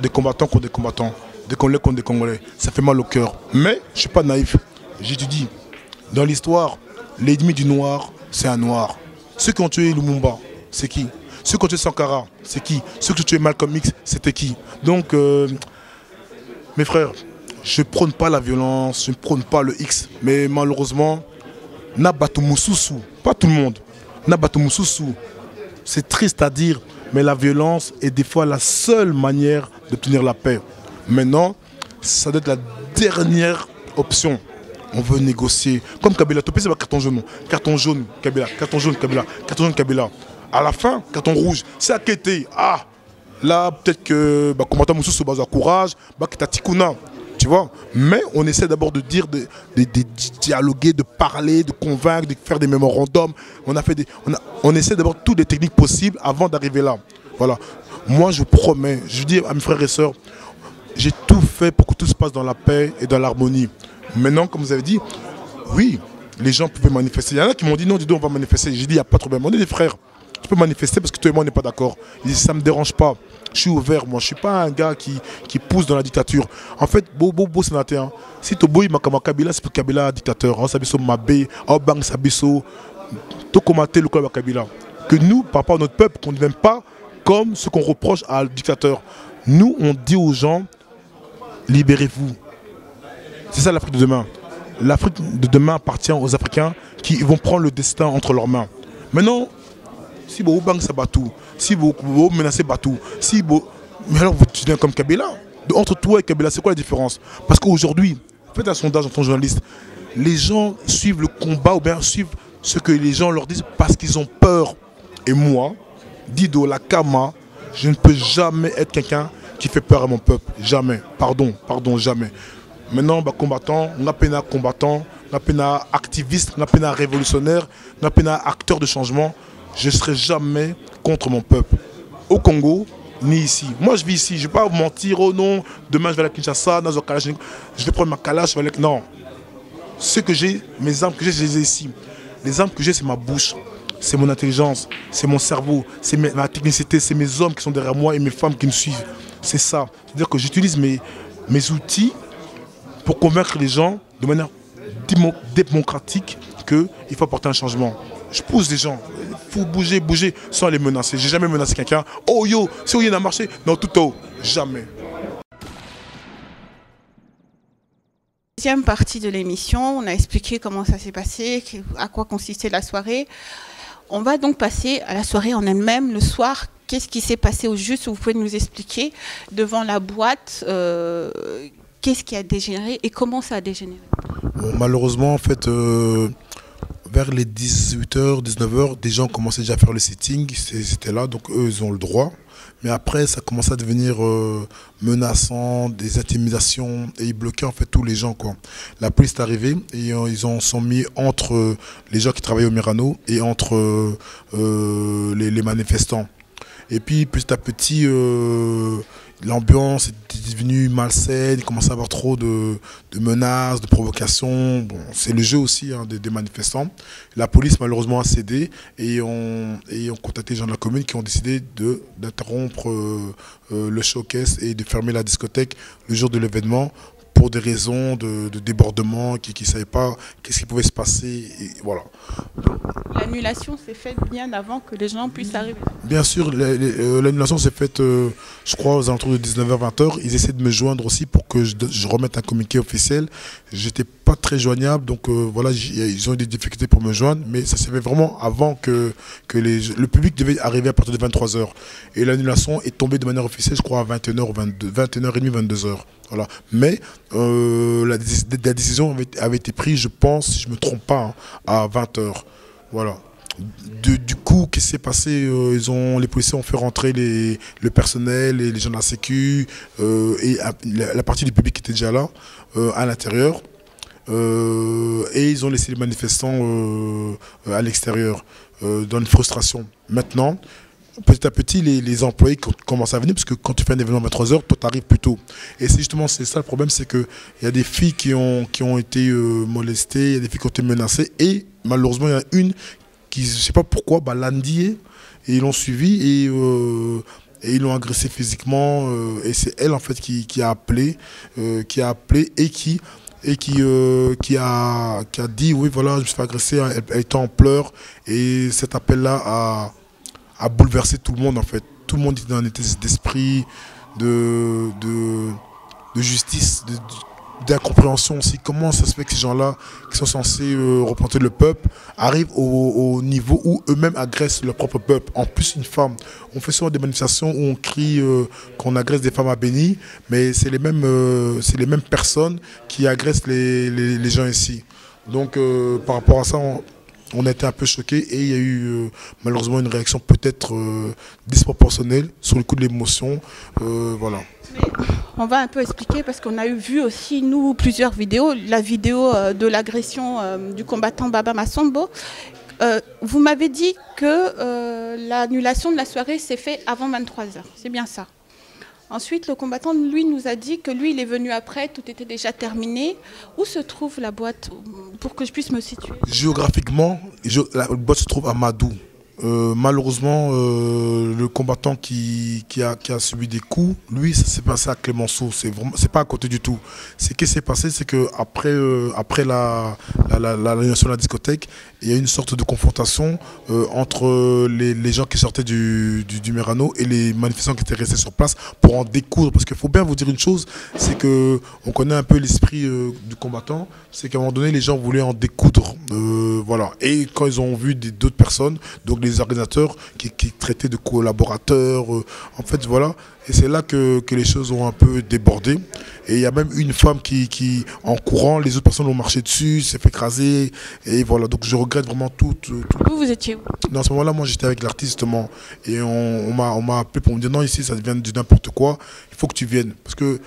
des combattants contre des combattants, des Congolais contre des Congolais, ça fait mal au cœur. Mais je ne suis pas naïf. J'étudie. Dans l'histoire, l'ennemi du noir, c'est un noir. Ceux qui ont tué Lumumba, c'est qui? Ceux qui ont tué Sankara, c'est qui? Ceux qui ont tué Malcolm X, c'était qui? Donc, euh, mes frères, je ne prône pas la violence, je ne prône pas le X. Mais malheureusement, Nabatumususu, pas tout le monde, Nabatumususu, c'est triste à dire, mais la violence est des fois la seule manière d'obtenir la paix. Maintenant, ça doit être la dernière option. On veut négocier. Comme Kabila, Topé, c'est pas carton jaune. Carton jaune, Kabila. Carton jaune, Kabila. Carton jaune, Kabila. À la fin, carton rouge. C'est à Ah, là, peut-être que bah, combattant Moussou se base à courage. Bah, Tikuna Mais on essaie d'abord de dire, de, dialoguer, de parler, de convaincre, de faire des mémorandums. On, a fait on, essaie d'abord toutes les techniques possibles avant d'arriver là. Voilà. Moi, je promets, je dis à mes frères et sœurs, j'ai tout fait pour que tout se passe dans la paix et dans l'harmonie. Maintenant, comme vous avez dit, oui, les gens pouvaient manifester. Il y en a qui m'ont dit non, dis donc, on va manifester. J'ai dit, il n'y a pas de problème. On est des frères. Tu peux manifester parce que toi et moi, on n'est pas d'accord. Il dit, ça ne me dérange pas. Je suis ouvert, moi. Je ne suis pas un gars qui, qui pousse dans la dictature. En fait, Bobo, Bobo, c'est un Si tu boy, ma Kabila, c'est Kabila dictateur. S'abisso Mabé, on Kabila. Que nous, par rapport à notre peuple, qu'on ne vienne pas comme ce qu'on reproche à le dictateur. Nous, on dit aux gens, libérez-vous. C'est ça l'Afrique de demain. L'Afrique de demain appartient aux Africains qui vont prendre le destin entre leurs mains. Maintenant, si vous bang Batou, si vous, menacez Batou, si vous... Mais alors vous devenez comme Kabila. Entre toi et Kabila, c'est quoi la différence? Parce qu'aujourd'hui, faites un sondage en tant que journaliste, les gens suivent le combat ou bien suivent ce que les gens leur disent parce qu'ils ont peur. Et moi, Dido, la Kama, je ne peux jamais être quelqu'un qui fait peur à mon peuple. Jamais. Pardon, pardon, jamais. Maintenant, bah, combattant, on a peine combattant, on a peine activiste, on a peine révolutionnaire, on a peine acteur de changement. Je ne serai jamais contre mon peuple. Au Congo, ni ici. Moi, je vis ici. Je ne vais pas vous mentir. Oh non, demain, je vais à Kinshasa, dans je vais prendre ma calage, je vais aller... Non. Ce que j'ai, mes armes que j'ai, je les ai ici. Les armes que j'ai, c'est ma bouche c'est mon intelligence, c'est mon cerveau, c'est ma technicité, c'est mes hommes qui sont derrière moi et mes femmes qui me suivent. C'est ça. C'est-à-dire que j'utilise mes, mes outils pour convaincre les gens de manière démocratique qu'il faut apporter un changement. Je pousse les gens. Faut bouger, bouger sans les menacer. J'ai jamais menacé quelqu'un. Oh yo, si il a marché? Non, tout haut. Jamais. Deuxième partie de l'émission, on a expliqué comment ça s'est passé, à quoi consistait la soirée. On va donc passer à la soirée en elle-même. Le soir, qu'est-ce qui s'est passé au juste? Vous pouvez nous expliquer devant la boîte euh, qu'est-ce qui a dégénéré et comment ça a dégénéré? Malheureusement, en fait, euh, vers les 18h, 19h, des gens commençaient déjà à faire le sitting. C'était là, donc eux, ils ont le droit. Mais après, ça commençait à devenir euh, menaçant, des intimidations, et ils bloquaient en fait tous les gens. La police est arrivée et euh, ils ont sont mis entre euh, les gens qui travaillaient au Mirano et entre les, manifestants. Et puis petit à petit, l'ambiance est devenue malsaine, il commençait à avoir trop de, menaces, de provocations. C'est le jeu aussi hein, des, manifestants. La police malheureusement a cédé et ont, contacté les gens de la commune qui ont décidé d'interrompre euh, euh, le showcase et de fermer la discothèque le jour de l'événement pour des raisons de, débordement, qui ne savaient pas qu'est-ce qui pouvait se passer. Et voilà. L'annulation s'est faite bien avant que les gens puissent arriver Bien sûr, euh, l'annulation s'est faite, euh, je crois, aux alentours de 19h-20h. Ils essaient de me joindre aussi pour que je, remette un communiqué officiel. J'étais pas très joignable, donc euh, voilà, ils ont eu des difficultés pour me joindre, mais ça s'est fait vraiment avant que, que les, le public devait arriver à partir de 23h. Et l'annulation est tombée de manière officielle, je crois, à 21h, 22, 21h30, 22h. Voilà. Mais la, décision avait, été prise, je pense, si je ne me trompe pas, hein, à 20h. Voilà. du coup, qu'est-ce qui s'est passé euh, ils ont, Les policiers ont fait rentrer les, le personnel et les gens de la Sécu euh, et la, partie du public qui était déjà là, euh, à l'intérieur. Et ils ont laissé les manifestants à l'extérieur, dans une frustration. Maintenant, petit à petit, les, employés commencent à venir, parce que quand tu fais un événement à 23h, toi, tu arrives plus tôt. Et c'est justement ça le problème, c'est qu'il y a des filles qui ont, qui ont été molestées, il y a des filles qui ont été menacées, et malheureusement, il y en a une qui, je ne sais pas pourquoi, bah, et ils l'ont suivi euh, et, ils l'ont agressé physiquement. Euh, et c'est elle, en fait, qui, a appelé, euh, qui a appelé et qui et qui, qui, a, qui a dit oui voilà je me suis fait agresser elle, était en pleurs. Et cet appel là a, bouleversé tout le monde en fait. Tout le monde était dans un état d'esprit de, de, de, justice de, d'incompréhension aussi. Comment ça se fait que ces gens-là, qui sont censés euh, représenter le peuple, arrivent au, niveau où eux-mêmes agressent leur propre peuple. En plus, une femme. On fait souvent des manifestations où on crie euh, qu'on agresse des femmes à Béni, mais c'est les, mêmes, euh, c'est les mêmes personnes qui agressent les, gens ici. Donc, par rapport à ça, on, a été un peu choqués et il y a eu malheureusement une réaction peut-être disproportionnelle sur le coup de l'émotion. voilà on va un peu expliquer parce qu'on a eu vu aussi, nous, plusieurs vidéos. La vidéo euh, de l'agression euh, du combattant Baba Massombo. Euh, vous m'avez dit que l'annulation de la soirée s'est faite avant 23h. C'est bien ça Ensuite, le combattant, lui, nous a dit que lui, il est venu après, tout était déjà terminé. Où se trouve la boîte pour que je puisse me situer? Géographiquement, la boîte se trouve à Madou. Euh, malheureusement, euh, le combattant qui, a, subi des coups, lui, ça s'est passé à Clémenceau. C'est vraiment, c'est pas à côté du tout. Ce qui s'est passé, c'est que après, euh, la, de la discothèque, il y a une sorte de confrontation entre les, gens qui sortaient du, du, du, Merano et les manifestants qui étaient restés sur place pour en découdre. Parce qu'il faut bien vous dire une chose, c'est que on connaît un peu l'esprit du combattant, c'est qu'à un moment donné, les gens voulaient en découdre. voilà. Et quand ils ont vu d'autres personnes, donc les organisateurs qui, qui traitaient de collaborateurs. Euh, en fait, voilà. Et c'est là que, que, les choses ont un peu débordé. Et il y a même une femme qui, qui en courant, les autres personnes ont marché dessus, s'est fait écraser. Et voilà, donc je regrette vraiment tout. tout, Vous, vous étiez où? Dans ce moment-là, moi j'étais avec l'artiste, et on, on m'a appelé pour me dire non, ici ça devient du n'importe quoi, il faut que tu viennes. Parce que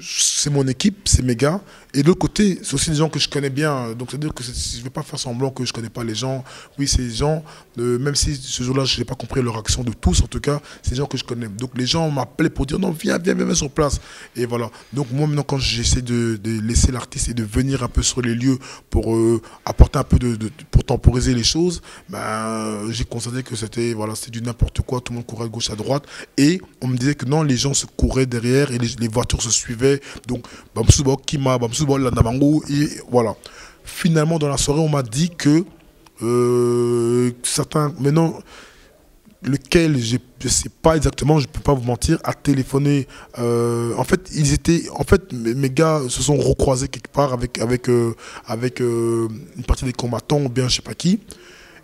c'est mon équipe, c'est mes gars. Et de l'autre côté, c'est aussi des gens que je connais bien. Donc, c'est-à-dire que je ne vais pas faire semblant que je ne connais pas les gens. Oui, c'est des gens, euh, même si ce jour-là, je n'ai pas compris leur action de tous, en tout cas, c'est des gens que je connais. Donc, les gens m'appelaient pour dire non, viens, viens, viens, sur place. Et voilà. Donc, moi, maintenant, quand j'essaie de, de, laisser l'artiste et de venir un peu sur les lieux pour euh, apporter un peu de, pour temporiser les choses, ben, j'ai constaté que c'était voilà, du n'importe quoi. Tout le monde courait de gauche à droite. Et on me disait que non, les gens se couraient derrière et les, voitures se suivaient. Donc, Bamsubo, Kima, Bamsubo, et voilà. Finalement, dans la soirée, on m'a dit que euh, certains, maintenant, lequel je ne sais pas exactement, je ne peux pas vous mentir, a téléphoné. Euh, en fait, ils étaient, en fait, mes gars se sont recroisés quelque part avec avec euh, avec une partie des combattants ou bien je sais pas qui.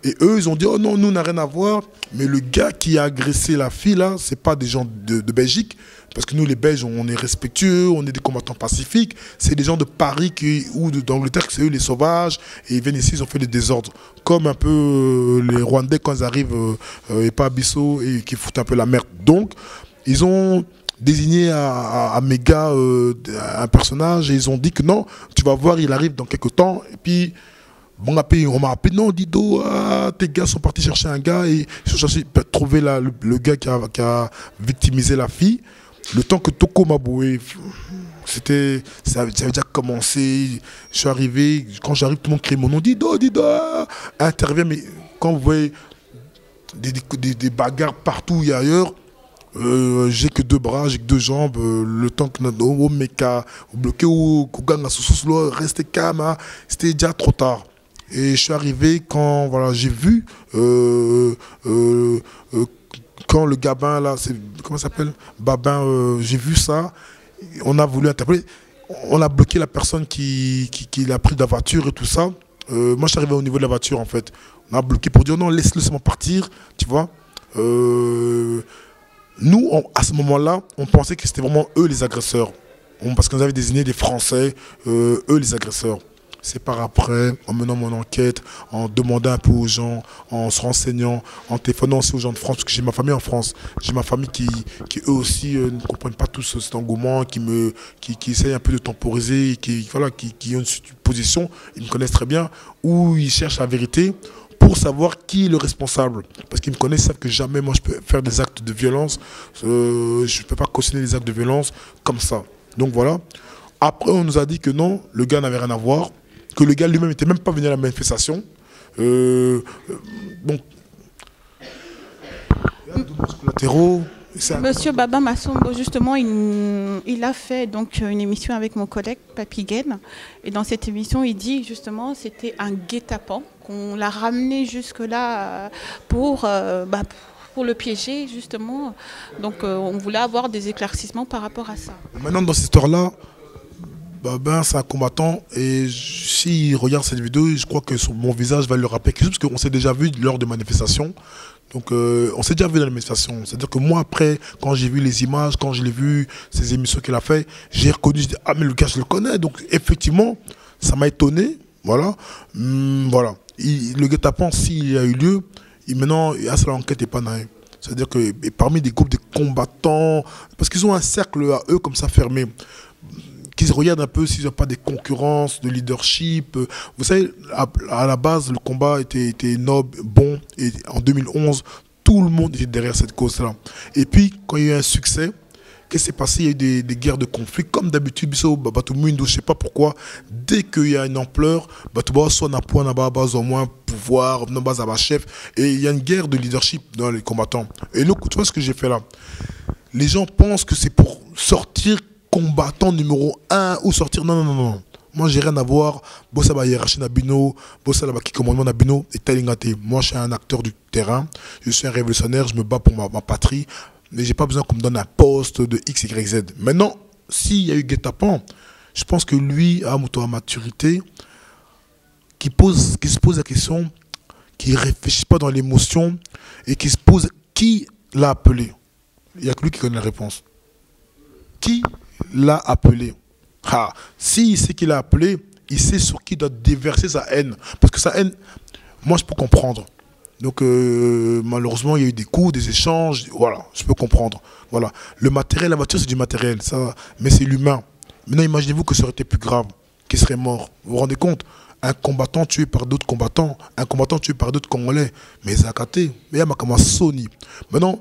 Et eux, ils ont dit, oh non, nous, on n'a rien à voir. Mais le gars qui a agressé la fille, là, c'est pas des gens de Belgique. Parce que nous, les Belges, on est respectueux, on est des combattants pacifiques. C'est des gens de Paris qui, ou d'Angleterre, c'est eux les sauvages. Et ils viennent ici, ils ont fait des désordres. Comme un peu euh, les Rwandais quand ils arrivent, euh, et pas à Bissau, et qui foutent un peu la merde. Donc, ils ont désigné à, à, à gars euh, un personnage et ils ont dit que non, tu vas voir, il arrive dans quelques temps. Et puis, bon, on m'a appelé, non, Dido, ah, tes gars sont partis chercher un gars et ils sont cherchés trouver la, le, le, gars qui qui a victimisé la fille. Le temps que Toko m'a boué, c'était, ça, avait déjà commencé. Je suis arrivé, quand j'arrive, tout le monde crie mon nom, Dido, Dido, intervient, mais quand vous voyez des, bagarres partout et ailleurs, euh, j'ai que deux bras, j'ai que deux jambes, euh, le temps que notre meka bloqué ou Kuganga sous rester calme, c'était déjà trop tard. Et je suis arrivé quand voilà, j'ai vu euh quand le Gabin, là, comment s'appelle Babin, euh, j'ai vu ça, on a voulu interpeller, on a bloqué la personne qui, qui, pris de la voiture et tout ça. Euh, moi, je suis arrivé au niveau de la voiture, en fait. On a bloqué pour dire non, laisse-le seulement partir, tu vois. Euh, nous, à ce moment-là, on pensait que c'était vraiment eux les agresseurs. Parce qu'on avait désigné des Français, eux les agresseurs c'est par après, en menant mon enquête, en demandant un peu aux gens, en se renseignant, en téléphonant aussi aux gens de France, parce que j'ai ma famille en France. J'ai ma famille qui, qui eux aussi euh, ne comprennent pas tout ce, cet engouement, qui me, qui, un peu de temporiser, qui, voilà, qui, qui ont une position, ils me connaissent très bien, où ils cherchent la vérité pour savoir qui est le responsable. Parce qu'ils me connaissent, ils savent que jamais moi je peux faire des actes de violence, euh, je ne peux pas cautionner des actes de violence comme ça. Donc voilà. Après, on nous a dit que non, le gars n'avait rien à voir que le gars lui-même n'était même pas venu à la manifestation. Euh, bon. Monsieur Baba Massombo, justement, il, il, a fait donc une émission avec mon collègue Papy Guen. Et dans cette émission, il dit justement c'était un guet-apens, qu'on l'a ramené jusque-là pour, euh, bah, pour le piéger, justement. Donc, euh, on voulait avoir des éclaircissements par rapport à ça. Maintenant, dans cette histoire-là, ben, c'est un combattant et s'il regarde cette vidéo, je crois que mon visage va lui rappeler quelque chose parce qu'on s'est déjà vu lors de manifestations. Donc euh, on s'est déjà vu dans les manifestations. C'est-à-dire que moi après, quand j'ai vu les images, quand je l'ai vu, ces émissions qu'il a fait, j'ai reconnu, j'ai dit, ah mais le gars je le connais. Donc effectivement, ça m'a étonné. Voilà. Hum, voilà. Il, le guet-apens, s'il a eu lieu, il, maintenant, il a l'enquête est pas naïve. C'est-à-dire que parmi des groupes de combattants, parce qu'ils ont un cercle à eux comme ça fermé qu'ils regardent un peu s'ils n'ont pas des concurrences de leadership. Vous savez, à, la base, le combat était, était, noble, bon, et en 2011, tout le monde était derrière cette cause-là. Et puis, quand il y a eu un succès, Qu'est-ce qui s'est passé? Il y a eu des, guerres de conflits. Comme d'habitude, je ne sais pas pourquoi, dès qu'il y a une ampleur, soit n'a point au moins pouvoir, à chef. Et il y a une guerre de leadership dans les combattants. Et là, tu vois ce que j'ai fait là Les gens pensent que c'est pour sortir combattant numéro 1 ou sortir. Non, non, non, non. Moi, j'ai rien à voir. Bossa ba hiérarchie na bino, bossa et talingate. Moi, je suis un acteur du terrain. Je suis un révolutionnaire. Je me bats pour ma, patrie. Mais j'ai pas besoin qu'on me donne un poste de X, Y, Z. Maintenant, s'il y a eu guet-apens, je pense que lui a à maturité, qui, pose, qui se pose la question, qui réfléchit pas dans l'émotion et qui se pose qui l'a appelé. Il n'y a que lui qui connaît la réponse. Qui l'a appelé ah, S'il sait qu'il l'a appelé, il sait sur qui doit déverser sa haine. Parce que sa haine, moi je peux comprendre. Donc euh, malheureusement, il y a eu des coups, des échanges, voilà, je peux comprendre. Voilà. Le matériel, la voiture, c'est du matériel, ça, mais c'est l'humain. Maintenant, imaginez-vous que ça aurait été plus grave, qu'il serait mort. Vous vous rendez compte? Un combattant tué par d'autres combattants, un combattant tué par d'autres Congolais. Mais Zakaté, mais il y a Sony. Maintenant,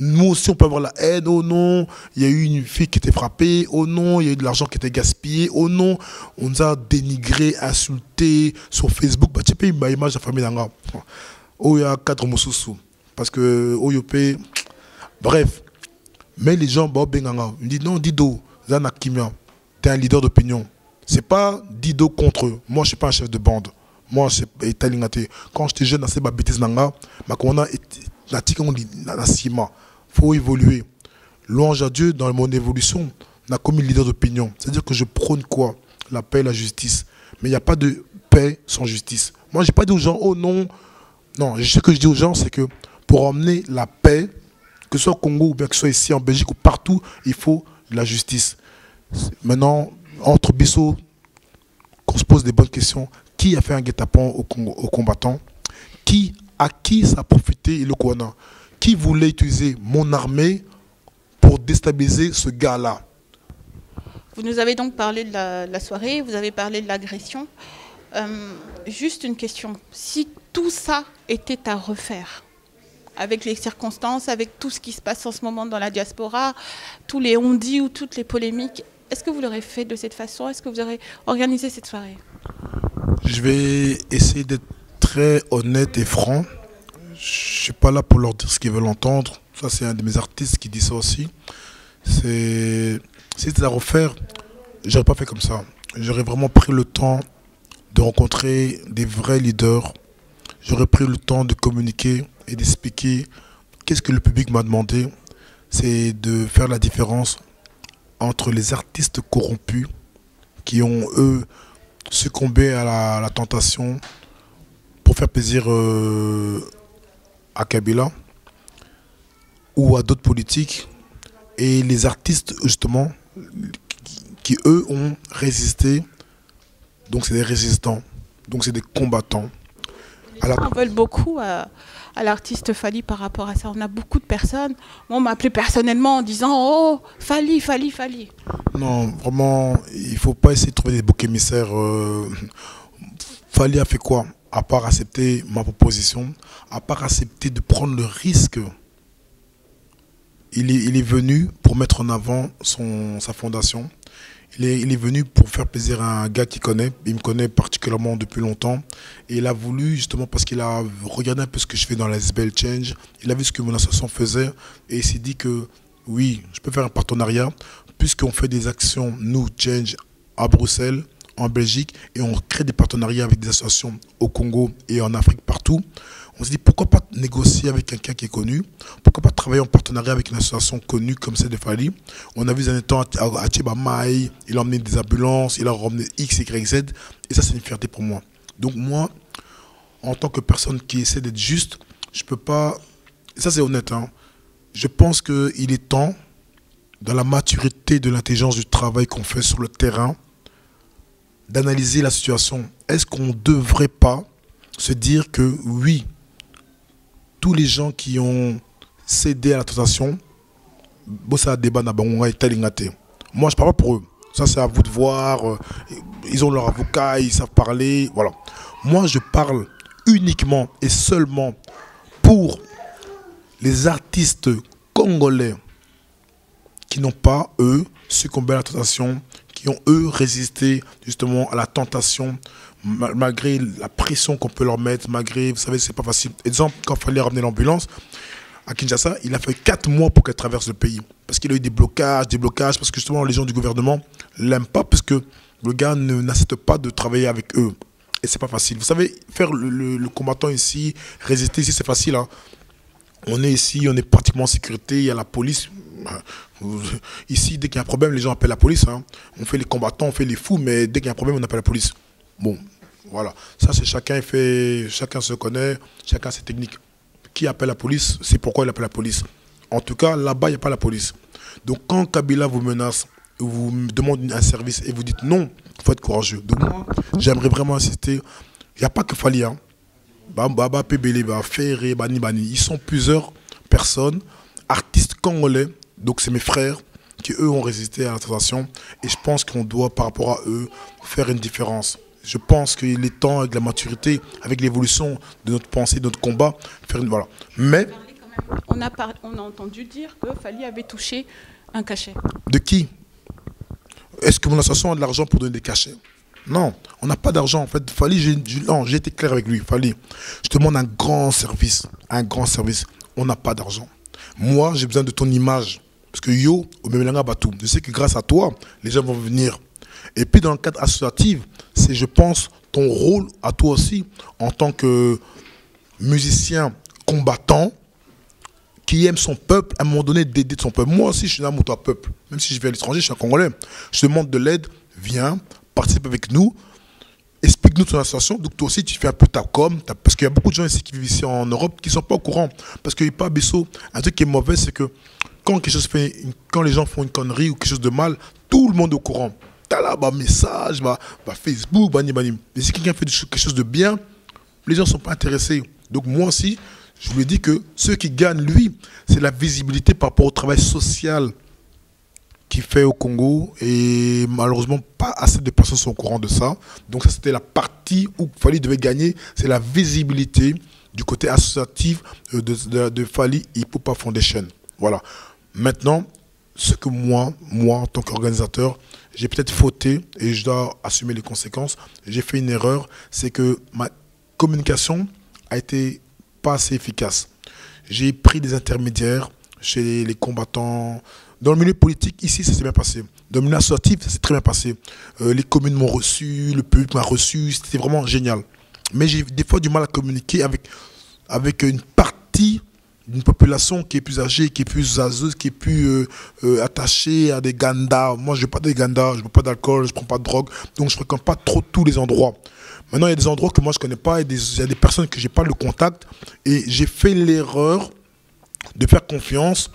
nous aussi, on peut avoir la haine. Oh non, il y a eu une fille qui était frappée. Oh non, il y a eu de l'argent qui était gaspillé. Oh non, on nous a dénigré, insulté sur Facebook. Bah, tu peux image de la famille d'Anga. Oh, il y a quatre moussousous. Parce que, oh, Bref. Mais les gens, bah, ben, ils me disent non, Dido, Zana Kimia, tu es un leader d'opinion. C'est pas Dido contre eux. Moi, je suis pas un chef de bande. Moi, c'est Quand j'étais jeune, c'est ma bêtise nanga, ma a la la ciment évoluer. Louange à Dieu, dans mon évolution, on a commis leader d'opinion. C'est-à-dire que je prône quoi? La paix et la justice. Mais il n'y a pas de paix sans justice. Moi, je n'ai pas dit aux gens, oh non. Non, ce que je dis aux gens, c'est que pour emmener la paix, que ce soit au Congo ou bien que ce soit ici en Belgique ou partout, il faut la justice. Maintenant, entre Bissot, qu'on se pose des bonnes questions. Qui a fait un guet-apens aux, combattants Qui, à qui ça a profité le Kouana qui voulait utiliser mon armée pour déstabiliser ce gars-là? Vous nous avez donc parlé de la, soirée, vous avez parlé de l'agression. Euh, juste une question. Si tout ça était à refaire, avec les circonstances, avec tout ce qui se passe en ce moment dans la diaspora, tous les on-dit ou toutes les polémiques, est-ce que vous l'aurez fait de cette façon? Est-ce que vous aurez organisé cette soirée? Je vais essayer d'être très honnête et franc je suis pas là pour leur dire ce qu'ils veulent entendre. Ça, c'est un de mes artistes qui dit ça aussi. C'est, si c'était à refaire, j'aurais pas fait comme ça. J'aurais vraiment pris le temps de rencontrer des vrais leaders. J'aurais pris le temps de communiquer et d'expliquer qu'est-ce que le public m'a demandé. C'est de faire la différence entre les artistes corrompus qui ont, eux, succombé à la, tentation pour faire plaisir euh, à Kabila ou à d'autres politiques et les artistes justement qui, eux ont résisté donc c'est des résistants donc c'est des combattants les gens veulent beaucoup à, l'artiste Fali par rapport à ça. On a beaucoup de personnes. on m'a appelé personnellement en disant Oh, Fali, Fali, Fali. Non, vraiment, il ne faut pas essayer de trouver des boucs émissaires. Euh, Fali a fait quoi? À part accepter ma proposition, à part accepter de prendre le risque, il est, venu pour mettre en avant sa fondation. Il est, venu pour faire plaisir à un gars qui connaît, il me connaît particulièrement depuis longtemps. Et il a voulu, justement, parce qu'il a regardé un peu ce que je fais dans la SBL Change, il a vu ce que mon association faisait, et il s'est dit que oui, je peux faire un partenariat, puisqu'on fait des actions, nous, Change, à Bruxelles, en Belgique et on crée des partenariats avec des associations au Congo et en Afrique partout. On se dit pourquoi pas négocier avec quelqu'un qui est connu, pourquoi pas travailler en partenariat avec une association connue comme celle de Fali? On a vu un temps à Tcheba Maï, il a emmené des ambulances, il a ramené X, Y, Z et ça c'est une fierté pour moi. Donc moi, en tant que personne qui essaie d'être juste, je peux pas, ça c'est honnête, hein, je pense qu'il est temps, dans la maturité de l'intelligence du travail qu'on fait sur le terrain, d'analyser la situation. Est-ce qu'on ne devrait pas se dire que oui, tous les gens qui ont cédé à la tentation, moi je ne parle pas pour eux. Ça, c'est à vous de voir. Euh, ils ont leur avocat, ils savent parler. Moi, je parle uniquement et seulement pour les artistes congolais qui n'ont pas, eux, succombé à la tentation, qui ont, eux, résisté justement à la tentation, malgré la pression qu'on peut leur mettre, malgré, vous savez, c'est pas facile. Exemple, quand il fallait ramener l'ambulance, à Kinshasa, il a fait 4 mois pour qu'elle traverse le pays. Parce qu'il a eu des blocages, des blocages, parce que justement les gens du gouvernement l'aiment pas, parce que le gars n'accepte pas de travailler avec eux. Et c'est pas facile. Vous savez, faire le, combattant ici, résister ici, c'est facile. Hein. On est ici, on est pratiquement en sécurité, il y a la police. Ici, dès qu'il y a un problème, les gens appellent la police. Hein. On fait les combattants, on fait les fous, mais dès qu'il y a un problème, on appelle la police. Bon, voilà. Ça, c'est chacun fait, chacun se connaît, chacun ses techniques. Qui appelle la police, c'est pourquoi il appelle la police. En tout cas, là-bas, il n'y a pas la police. Donc, quand Kabila vous menace, vous demande un service et vous dites non, il faut être courageux. Donc, moi, j'aimerais vraiment insister. Il n'y a pas que Fali. Hein. Baba, Pébélé, Ferré, Bani Bani. Ils sont plusieurs personnes, artistes congolais. Donc, c'est mes frères qui, eux, ont résisté à la tentation. Et je pense qu'on doit, par rapport à eux, faire une différence. Je pense qu'il est temps, avec la maturité, avec l'évolution de notre pensée, de notre combat, faire une. Voilà. Mais. On a, on a entendu dire que Fali avait touché un cachet. De qui? Est-ce que mon association a de l'argent pour donner des cachets? Non, on n'a pas d'argent. En fait, Fali, j'ai été clair avec lui. Fali, je te demande un grand service. Un grand service. On n'a pas d'argent. Moi, j'ai besoin de ton image. Parce que yo, au Batou, je sais que grâce à toi, les gens vont venir. Et puis dans le cadre associatif, c'est, je pense, ton rôle à toi aussi, en tant que musicien combattant, qui aime son peuple, à un moment donné, d'aider son peuple. Moi aussi, je suis un toi peuple. Même si je vais à l'étranger, je suis un Congolais. Je demande de l'aide, viens, participe avec nous, explique-nous ton association. Donc toi aussi, tu fais un peu ta com. Parce qu'il y a beaucoup de gens ici qui vivent ici en Europe qui ne sont pas au courant. Parce qu'il n'y a pas Besso. Un truc qui est mauvais, c'est que quand, quelque chose fait, quand les gens font une connerie ou quelque chose de mal, tout le monde est au courant t'as là, bah, message, bah, bah, Facebook, bah, Mais si quelqu'un fait quelque chose de bien, les gens ne sont pas intéressés. Donc moi aussi, je lui dis que ce qui gagne, lui, c'est la visibilité par rapport au travail social qu'il fait au Congo. Et malheureusement, pas assez de personnes sont au courant de ça. Donc ça, c'était la partie où Fali devait gagner, c'est la visibilité du côté associatif de, de, de Fali Hippopa Foundation. Voilà. Maintenant, ce que moi, moi, en tant qu'organisateur, j'ai peut-être fauté et je dois assumer les conséquences. J'ai fait une erreur, c'est que ma communication a été pas assez efficace. J'ai pris des intermédiaires chez les combattants. Dans le milieu politique, ici, ça s'est bien passé. Dans le milieu associatif, ça s'est très bien passé. Euh, les communes m'ont reçu, le public m'a reçu, c'était vraiment génial. Mais j'ai des fois du mal à communiquer avec, avec une partie une population qui est plus âgée, qui est plus zazeuse, qui est plus euh, euh, attachée à des gandas. Moi, je n'ai pas des gandas, je ne bois pas d'alcool, je ne prends pas de drogue, donc je ne fréquente pas trop tous les endroits. Maintenant, il y a des endroits que moi, je ne connais pas, il y a des personnes que je n'ai pas le contact, et j'ai fait l'erreur de faire confiance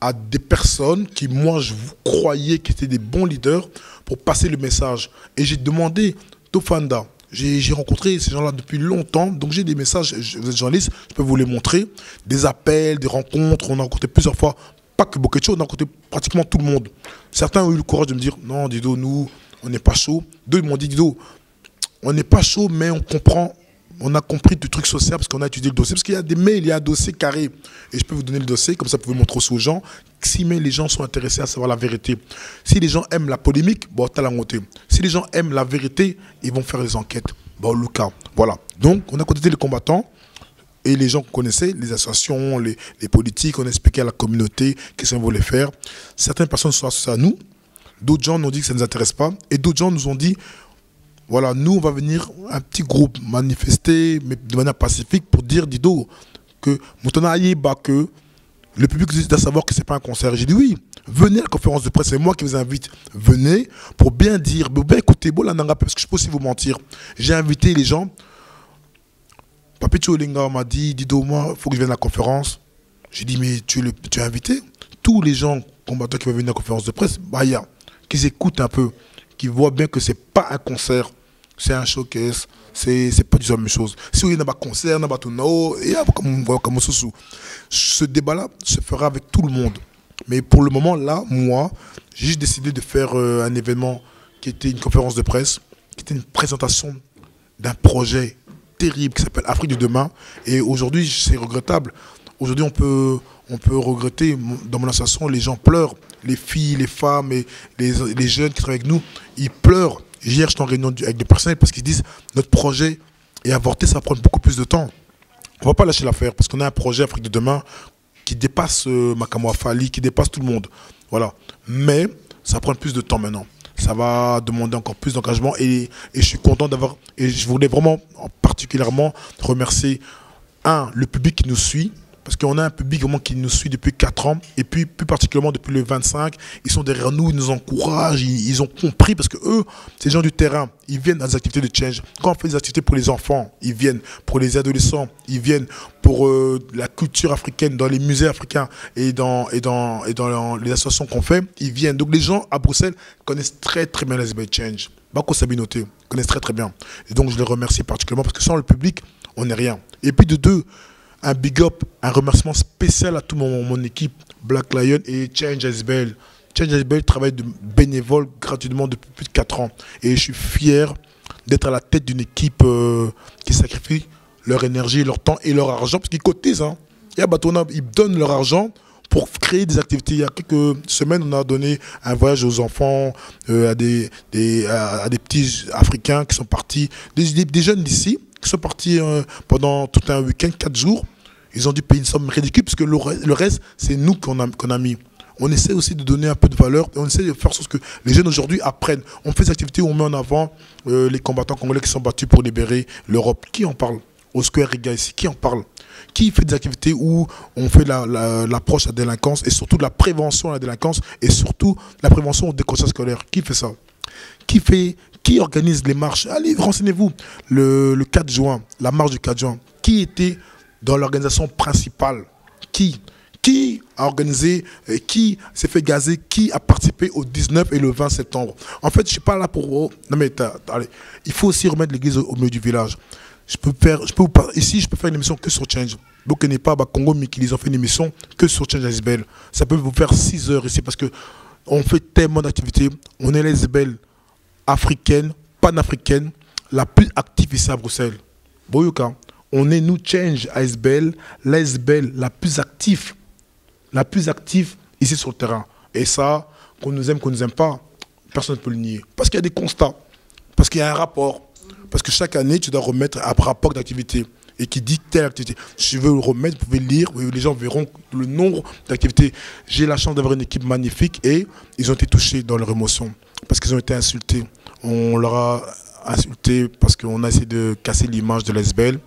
à des personnes qui, moi, je croyais qui étaient des bons leaders pour passer le message. Et j'ai demandé, Tofanda, j'ai rencontré ces gens-là depuis longtemps, donc j'ai des messages, vous êtes journaliste, je peux vous les montrer, des appels, des rencontres, on a rencontré plusieurs fois, pas que Bokecho, on a rencontré pratiquement tout le monde. Certains ont eu le courage de me dire, non Dido, nous, on n'est pas chaud. D'autres m'ont dit, Dido, on n'est pas chaud, mais on comprend on a compris du truc social parce qu'on a étudié le dossier. Parce qu'il y a des mails, il y a un dossier carré. Et je peux vous donner le dossier, comme ça vous pouvez montrer aussi aux gens. Si mais les gens sont intéressés à savoir la vérité. Si les gens aiment la polémique, bon, t'as la montée. Si les gens aiment la vérité, ils vont faire les enquêtes. Bon, le cas. Voilà. Donc, on a contacté les combattants et les gens qu'on connaissait, les associations, les, politiques, on a expliqué à la communauté qu'est-ce qu'on voulait faire. Certaines personnes sont associées à nous, d'autres gens nous ont dit que ça ne nous intéresse pas, et d'autres gens nous ont dit voilà, nous, on va venir, un petit groupe, manifester, mais de manière pacifique, pour dire, Dido, que que le public doit savoir que ce n'est pas un concert. J'ai dit oui, venez à la conférence de presse, c'est moi qui vous invite. Venez pour bien dire, bien écoutez, bon, parce que je peux aussi vous mentir. J'ai invité les gens. Papi Olinga m'a dit, Dido, moi, il faut que je vienne à la conférence. J'ai dit, mais tu, as invité tous les gens combattants qui vont venir à la conférence de presse, bah, qu'ils écoutent un peu, qu'ils voient bien que ce n'est pas un concert c'est un showcase, c'est pas du tout la même chose. Si vous avez un concert, un bateau, et comme ce débat-là se fera avec tout le monde. Mais pour le moment, là, moi, j'ai décidé de faire euh, un événement qui était une conférence de presse, qui était une présentation d'un projet terrible qui s'appelle Afrique du demain. Et aujourd'hui, c'est regrettable. Aujourd'hui, on peut, on peut regretter, dans mon association, les gens pleurent. Les filles, les femmes et les, les jeunes qui travaillent avec nous, ils pleurent. Hier, j'étais en réunion avec des personnels parce qu'ils disent notre projet est avorté, ça va prendre beaucoup plus de temps. On ne va pas lâcher l'affaire parce qu'on a un projet Afrique de demain qui dépasse euh, Fali, qui dépasse tout le monde. Voilà. Mais ça prend plus de temps maintenant. Ça va demander encore plus d'engagement et, je suis content d'avoir. Et je voulais vraiment particulièrement remercier, un, le public qui nous suit, parce qu'on a un public vraiment qui nous suit depuis 4 ans, et puis plus particulièrement depuis le 25, ils sont derrière nous, ils nous encouragent, ils, ont compris, parce que eux, ces gens du terrain, ils viennent dans des activités de change. Quand on fait des activités pour les enfants, ils viennent, pour les adolescents, ils viennent, pour euh, la culture africaine, dans les musées africains et dans, les associations qu'on fait, ils viennent. Donc les gens à Bruxelles connaissent très très bien les Change. Bako Sabinoté connaissent très très bien. Et donc je les remercie particulièrement parce que sans le public, on n'est rien. Et puis de deux, un big up, un remerciement spécial à toute mon, équipe, Black Lion et Change Asbel. Change Asbel travaille de bénévole gratuitement depuis plus de 4 ans. Et je suis fier d'être à la tête d'une équipe euh, qui sacrifie leur énergie, leur temps et leur argent, parce qu'ils cotisent. Hein. Et à Batona, ils donnent leur argent pour créer des activités. Il y a quelques semaines, on a donné un voyage aux enfants, euh, à, des, petits Africains qui sont partis, des, jeunes d'ici, sont partis euh, pendant tout un week-end, quatre jours. Ils ont dû payer une somme ridicule parce que le, reste, c'est nous qu'on a, a mis. On essaie aussi de donner un peu de valeur et on essaie de faire en sorte que les jeunes aujourd'hui apprennent. On fait des activités où on met en avant euh, les combattants congolais qui sont battus pour libérer l'Europe. Qui en parle? Au Square Riga ici, qui en parle? Qui fait des activités où on fait l'approche la, à la délinquance et surtout la prévention à la délinquance et surtout la prévention des consciences scolaires Qui fait ça? Qui fait qui organise les marches? Allez, renseignez-vous. Le, le 4 juin, la marche du 4 juin, qui était dans l'organisation principale? Qui? Qui a organisé, euh, qui s'est fait gazer, qui a participé au 19 et le 20 septembre? En fait, je suis pas là pour... Oh, non mais allez, il faut aussi remettre l'église au, milieu du village. Je peux faire, je peux ici, je peux faire une émission que sur Change. Donc, n'est pas bah, Congo, mais qu'ils ont fait une émission que sur Change Isabelle. Ça peut vous faire 6 heures ici parce que on fait tellement d'activités. On est les belles africaines, panafricaines, la plus active ici à Bruxelles. Boyuka on est nous change ASBL, l'ASBL la plus active, la plus active ici sur le terrain. Et ça, qu'on nous aime, qu'on nous aime pas, personne ne peut le nier. Parce qu'il y a des constats, parce qu'il y a un rapport, parce que chaque année, tu dois remettre un rapport d'activité et qui dit telle activité. Si je veux le remettre, vous pouvez lire, les gens verront le nombre d'activités. J'ai la chance d'avoir une équipe magnifique et ils ont été touchés dans leur émotion parce qu'ils ont été insultés. On leur a insulté parce qu'on a essayé de casser l'image de l'ASBL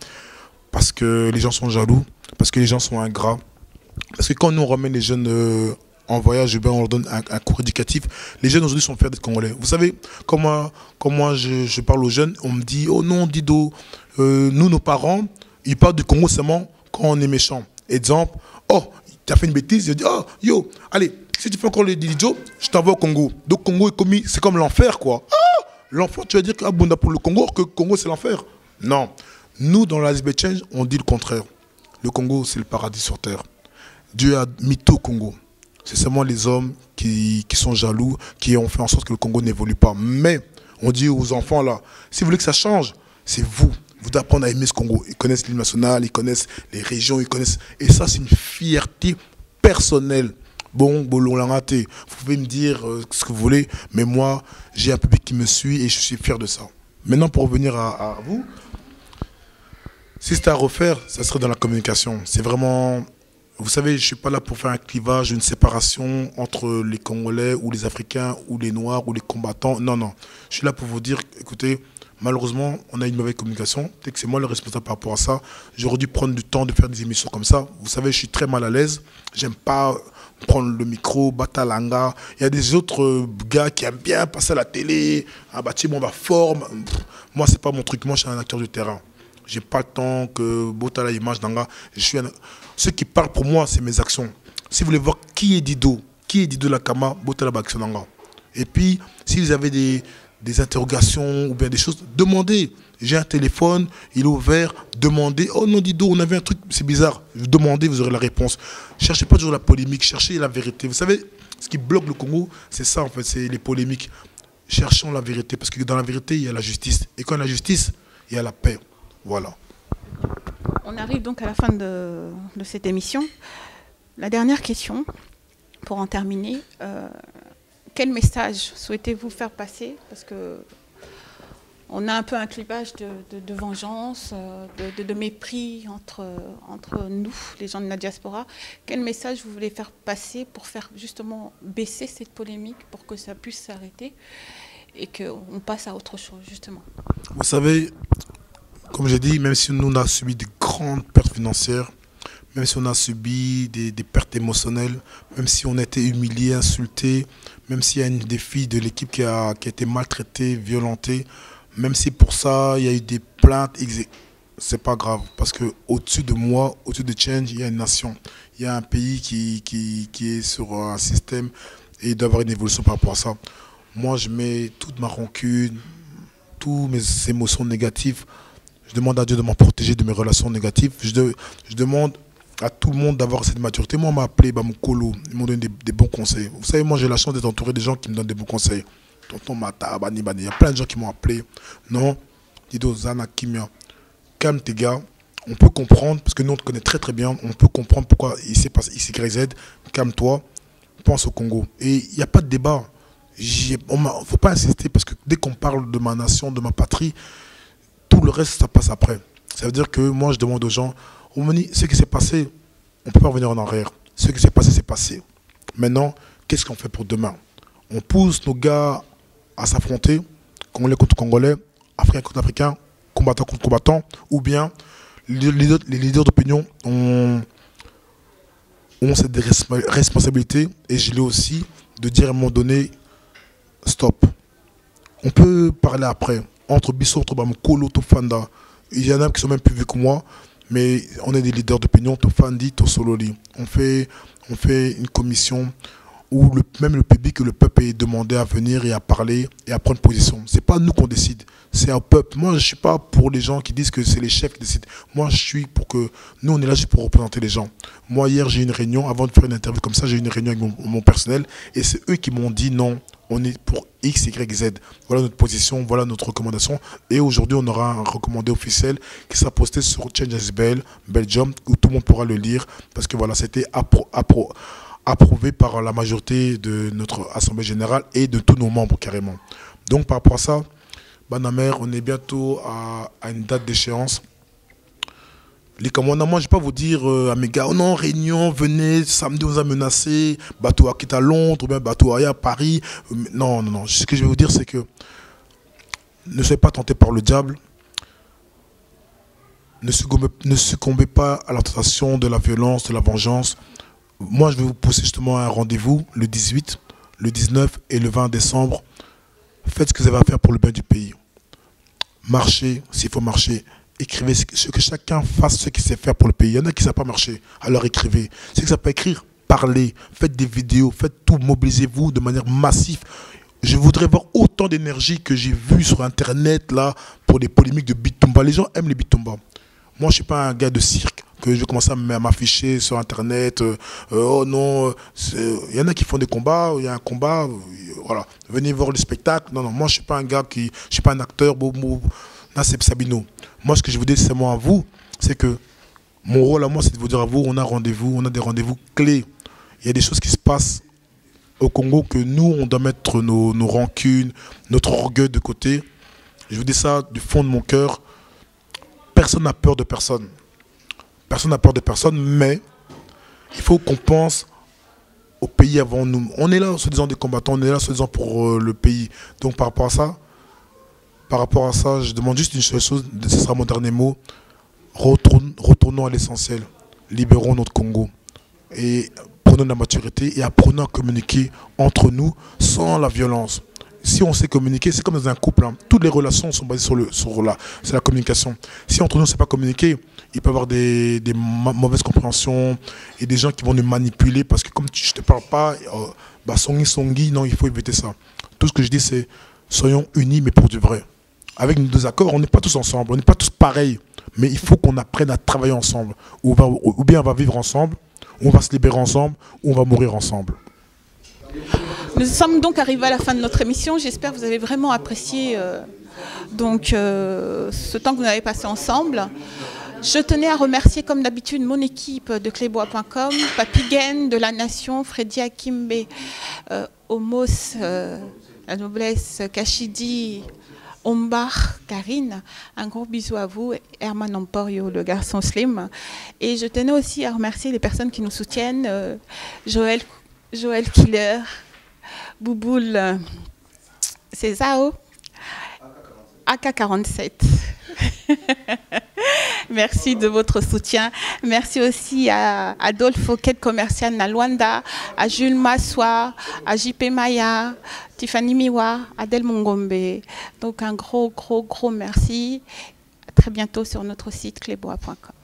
parce que les gens sont jaloux, parce que les gens sont ingrats. Parce que quand nous on ramène les jeunes euh, en voyage, ben, on leur donne un, cours éducatif. Les jeunes aujourd'hui sont fiers d'être congolais. Vous savez, quand moi, je, parle aux jeunes, on me dit Oh non, Dido, euh, nous, nos parents, ils parlent du Congo seulement quand on est méchant. Exemple Oh, tu as fait une bêtise, je dis Oh, yo, allez, si tu fais encore le Dido, je t'envoie au Congo. Donc, Congo est commis, c'est comme l'enfer, quoi. Ah, l'enfer, tu vas dire que pour le Congo, que Congo, c'est l'enfer. Non. Nous, dans l'ASB Change, on dit le contraire. Le Congo, c'est le paradis sur terre. Dieu a mis tout au Congo. C'est seulement les hommes qui, sont jaloux, qui ont fait en sorte que le Congo n'évolue pas. Mais on dit aux enfants là, si vous voulez que ça change, c'est vous. Vous devez apprendre à aimer ce Congo. Ils connaissent l'île nationale, ils connaissent les régions, ils connaissent. Et ça, c'est une fierté personnelle. Bon, bon, l'a raté. Vous pouvez me dire euh, ce que vous voulez, mais moi, j'ai un public qui me suit et je suis fier de ça. Maintenant, pour revenir à vous, si c'était à refaire, ça serait dans la communication. C'est vraiment. Vous savez, je ne suis pas là pour faire un clivage, une séparation entre les Congolais ou les Africains ou les Noirs ou les combattants. Non, non. Je suis là pour vous dire, écoutez, malheureusement, on a une mauvaise communication. Peut-être que c'est moi le responsable par rapport à ça. J'aurais dû prendre du temps de faire des émissions comme ça. Vous savez, je suis très mal à l'aise. J'aime pas prendre le micro, batalanga. Il y a des autres gars qui aiment bien passer à la télé, un bâtiment va forme. Moi, c'est pas mon truc. Moi, je suis un acteur de terrain. J'ai pas le temps que Botala image d'anga. Je suis Ce qui parle pour moi, c'est mes actions. Si vous voulez voir qui est Dido, qui est Dido Lakama, Botala d'anga. Et puis, s'ils avaient des, des interrogations ou bien des choses, demandez. J'ai un téléphone, il est ouvert, demandez. Oh non, Dido, on avait un truc, c'est bizarre. Demandez, vous aurez la réponse. Cherchez pas toujours la polémique, cherchez la vérité. Vous savez, ce qui bloque le Congo, c'est ça en fait, c'est les polémiques. Cherchons la vérité, parce que dans la vérité, il y a la justice. Et quand il y a la justice, il y a la paix. Voilà. On arrive donc à la fin de, cette émission. La dernière question, pour en terminer. Euh, quel message souhaitez-vous faire passer? Parce que on a un peu un clivage de, vengeance, euh, de, mépris entre, entre nous, les gens de la diaspora. Quel message vous voulez faire passer pour faire justement baisser cette polémique, pour que ça puisse s'arrêter et qu'on passe à autre chose, justement? Vous savez, comme j'ai dit, même si nous, on a subi de grandes pertes financières, même si on a subi des, pertes émotionnelles, même si on a été humilié, insulté, même s'il y a une des filles de l'équipe qui a, été maltraitée, violentée, même si pour ça, il y a eu des plaintes, c'est pas grave. Parce qu'au-dessus de moi, au-dessus de Change, il y a une nation. Il y a un pays qui, est sur un système et il doit avoir une évolution par rapport à ça. Moi, je mets toute ma rancune, toutes mes émotions négatives. Je demande à Dieu de m'en protéger de mes relations négatives. Je, je demande à tout le monde d'avoir cette maturité. Moi, on m'a appelé Bamukolo, ils m'ont donné des, bons conseils. Vous savez, moi, j'ai la chance d'être entouré des gens qui me donnent des bons conseils. Tonton Mata, Bani Bani, il y a plein de gens qui m'ont appelé. Non, Dido, Zana, Kimia, calme tes gars. On peut comprendre, parce que nous, on te connaît très très bien, on peut comprendre pourquoi il s'est passé ici, Z. Calme-toi, pense au Congo. Et il n'y a pas de débat. Il ne faut pas insister, parce que dès qu'on parle de ma nation, de ma patrie, tout le reste, ça passe après. Ça veut dire que moi, je demande aux gens, on me dit, ce qui s'est passé, on ne peut pas revenir en arrière. Ce qui s'est passé, c'est passé. Maintenant, qu'est-ce qu'on fait pour demain? On pousse nos gars à s'affronter, Congolais contre Congolais, Africains contre Africains, combattants contre combattants, ou bien les leaders, d'opinion ont, cette responsabilité, et je l'ai aussi, de dire à un moment donné, stop. On peut parler après, entre Bissot, entre Bamkolo, Tofanda, il y en a qui sont même plus vieux que moi, mais on est des leaders d'opinion, Tofandi, Tosololi. On fait, on fait une commission où le, même le public et le peuple est demandé à venir et à parler et à prendre position. Ce n'est pas nous qu'on décide, c'est un peuple. Moi, je ne suis pas pour les gens qui disent que c'est les chefs qui décident. Moi, je suis pour que... Nous, on est là juste pour représenter les gens. Moi, hier, j'ai eu une réunion, avant de faire une interview comme ça, j'ai eu une réunion avec mon, personnel et c'est eux qui m'ont dit non, on est pour X, Y, Z. Voilà notre position, voilà notre recommandation. Et aujourd'hui, on aura un recommandé officiel qui sera posté sur Changes Belgium, où tout le monde pourra le lire parce que voilà, c'était appro, appro, approuvé par la majorité de notre Assemblée Générale et de tous nos membres carrément. Donc par rapport à ça, Banamer, on est bientôt à, une date d'échéance. Les commandants, moi je ne vais pas vous dire euh, à mes gars, oh non, Réunion, venez, samedi on vous a menacé, bateau à quitter à Londres, ou bien à Paris. Euh, non, non, non. Ce que je vais vous dire, c'est que ne soyez pas tentés par le diable. Ne succombez, ne succombez pas à la tentation de la violence, de la vengeance moi, je vais vous pousser justement à un rendez-vous le 18, le 19 et le 20 décembre. Faites ce que vous avez à faire pour le bien du pays. Marchez s'il faut marcher. Écrivez ce que chacun fasse ce qu'il sait faire pour le pays. Il y en a qui ne savent pas marcher, alors écrivez. C'est que ça peut écrire, parlez, faites des vidéos, faites tout, mobilisez-vous de manière massive. Je voudrais voir autant d'énergie que j'ai vu sur Internet là pour les polémiques de Bitumba. Les gens aiment les Bitumba. Moi, je ne suis pas un gars de cirque que je commence à m'afficher sur Internet. Euh, euh, oh non, il y en a qui font des combats, il y a un combat, voilà. Venez voir le spectacle. Non, non, moi je suis pas un gars qui, je suis pas un acteur. Là c'est Sabino. Moi ce que je vous dis c'est moi à vous, c'est que mon rôle à moi c'est de vous dire à vous, on a rendez-vous, on a des rendez-vous clés. Il y a des choses qui se passent au Congo que nous on doit mettre nos, nos rancunes, notre orgueil de côté. Je vous dis ça du fond de mon cœur. Personne n'a peur de personne. Personne n'a peur de personne, mais il faut qu'on pense au pays avant nous. On est là, se disant des combattants, on est là, se disant pour euh, le pays. Donc par rapport à ça, par rapport à ça, je demande juste une seule chose, ce sera mon dernier mot. retournons à l'essentiel. Libérons notre Congo. Et prenons la maturité et apprenons à communiquer entre nous sans la violence si on sait communiquer, c'est comme dans un couple. Hein. Toutes les relations sont basées sur, le, sur la, la communication. Si entre nous, on ne sait pas communiquer, il peut y avoir des, mauvaises compréhensions et des gens qui vont nous manipuler parce que comme je ne te parle pas, euh, bah, songi, non, il faut éviter ça. Tout ce que je dis, c'est soyons unis, mais pour du vrai. Avec nos deux accords, on n'est pas tous ensemble, on n'est pas tous pareils, mais il faut qu'on apprenne à travailler ensemble. Ou, ou bien on va vivre ensemble, on va se libérer ensemble, ou on va mourir ensemble. Nous sommes donc arrivés à la fin de notre émission. J'espère que vous avez vraiment apprécié euh, donc, euh, ce temps que nous avons passé ensemble. Je tenais à remercier comme d'habitude mon équipe de clébois.com, Papigen de La Nation, Freddy Akimbe, euh, Homos, euh, La Noblesse, Kachidi, Ombar, Karine. Un gros bisou à vous, Herman Emporio, le garçon slim. Et je tenais aussi à remercier les personnes qui nous soutiennent, euh, Joël, Joël Killer, Bouboule, c'est Zao, AK47. Merci de votre soutien. Merci aussi à Adolphe Quête Commercial Nalwanda, à Jules Massoua, à JP Maya, Tiffany Miwa, Adèle Mongombe. Donc un gros, gros, gros merci. À très bientôt sur notre site clébois.com.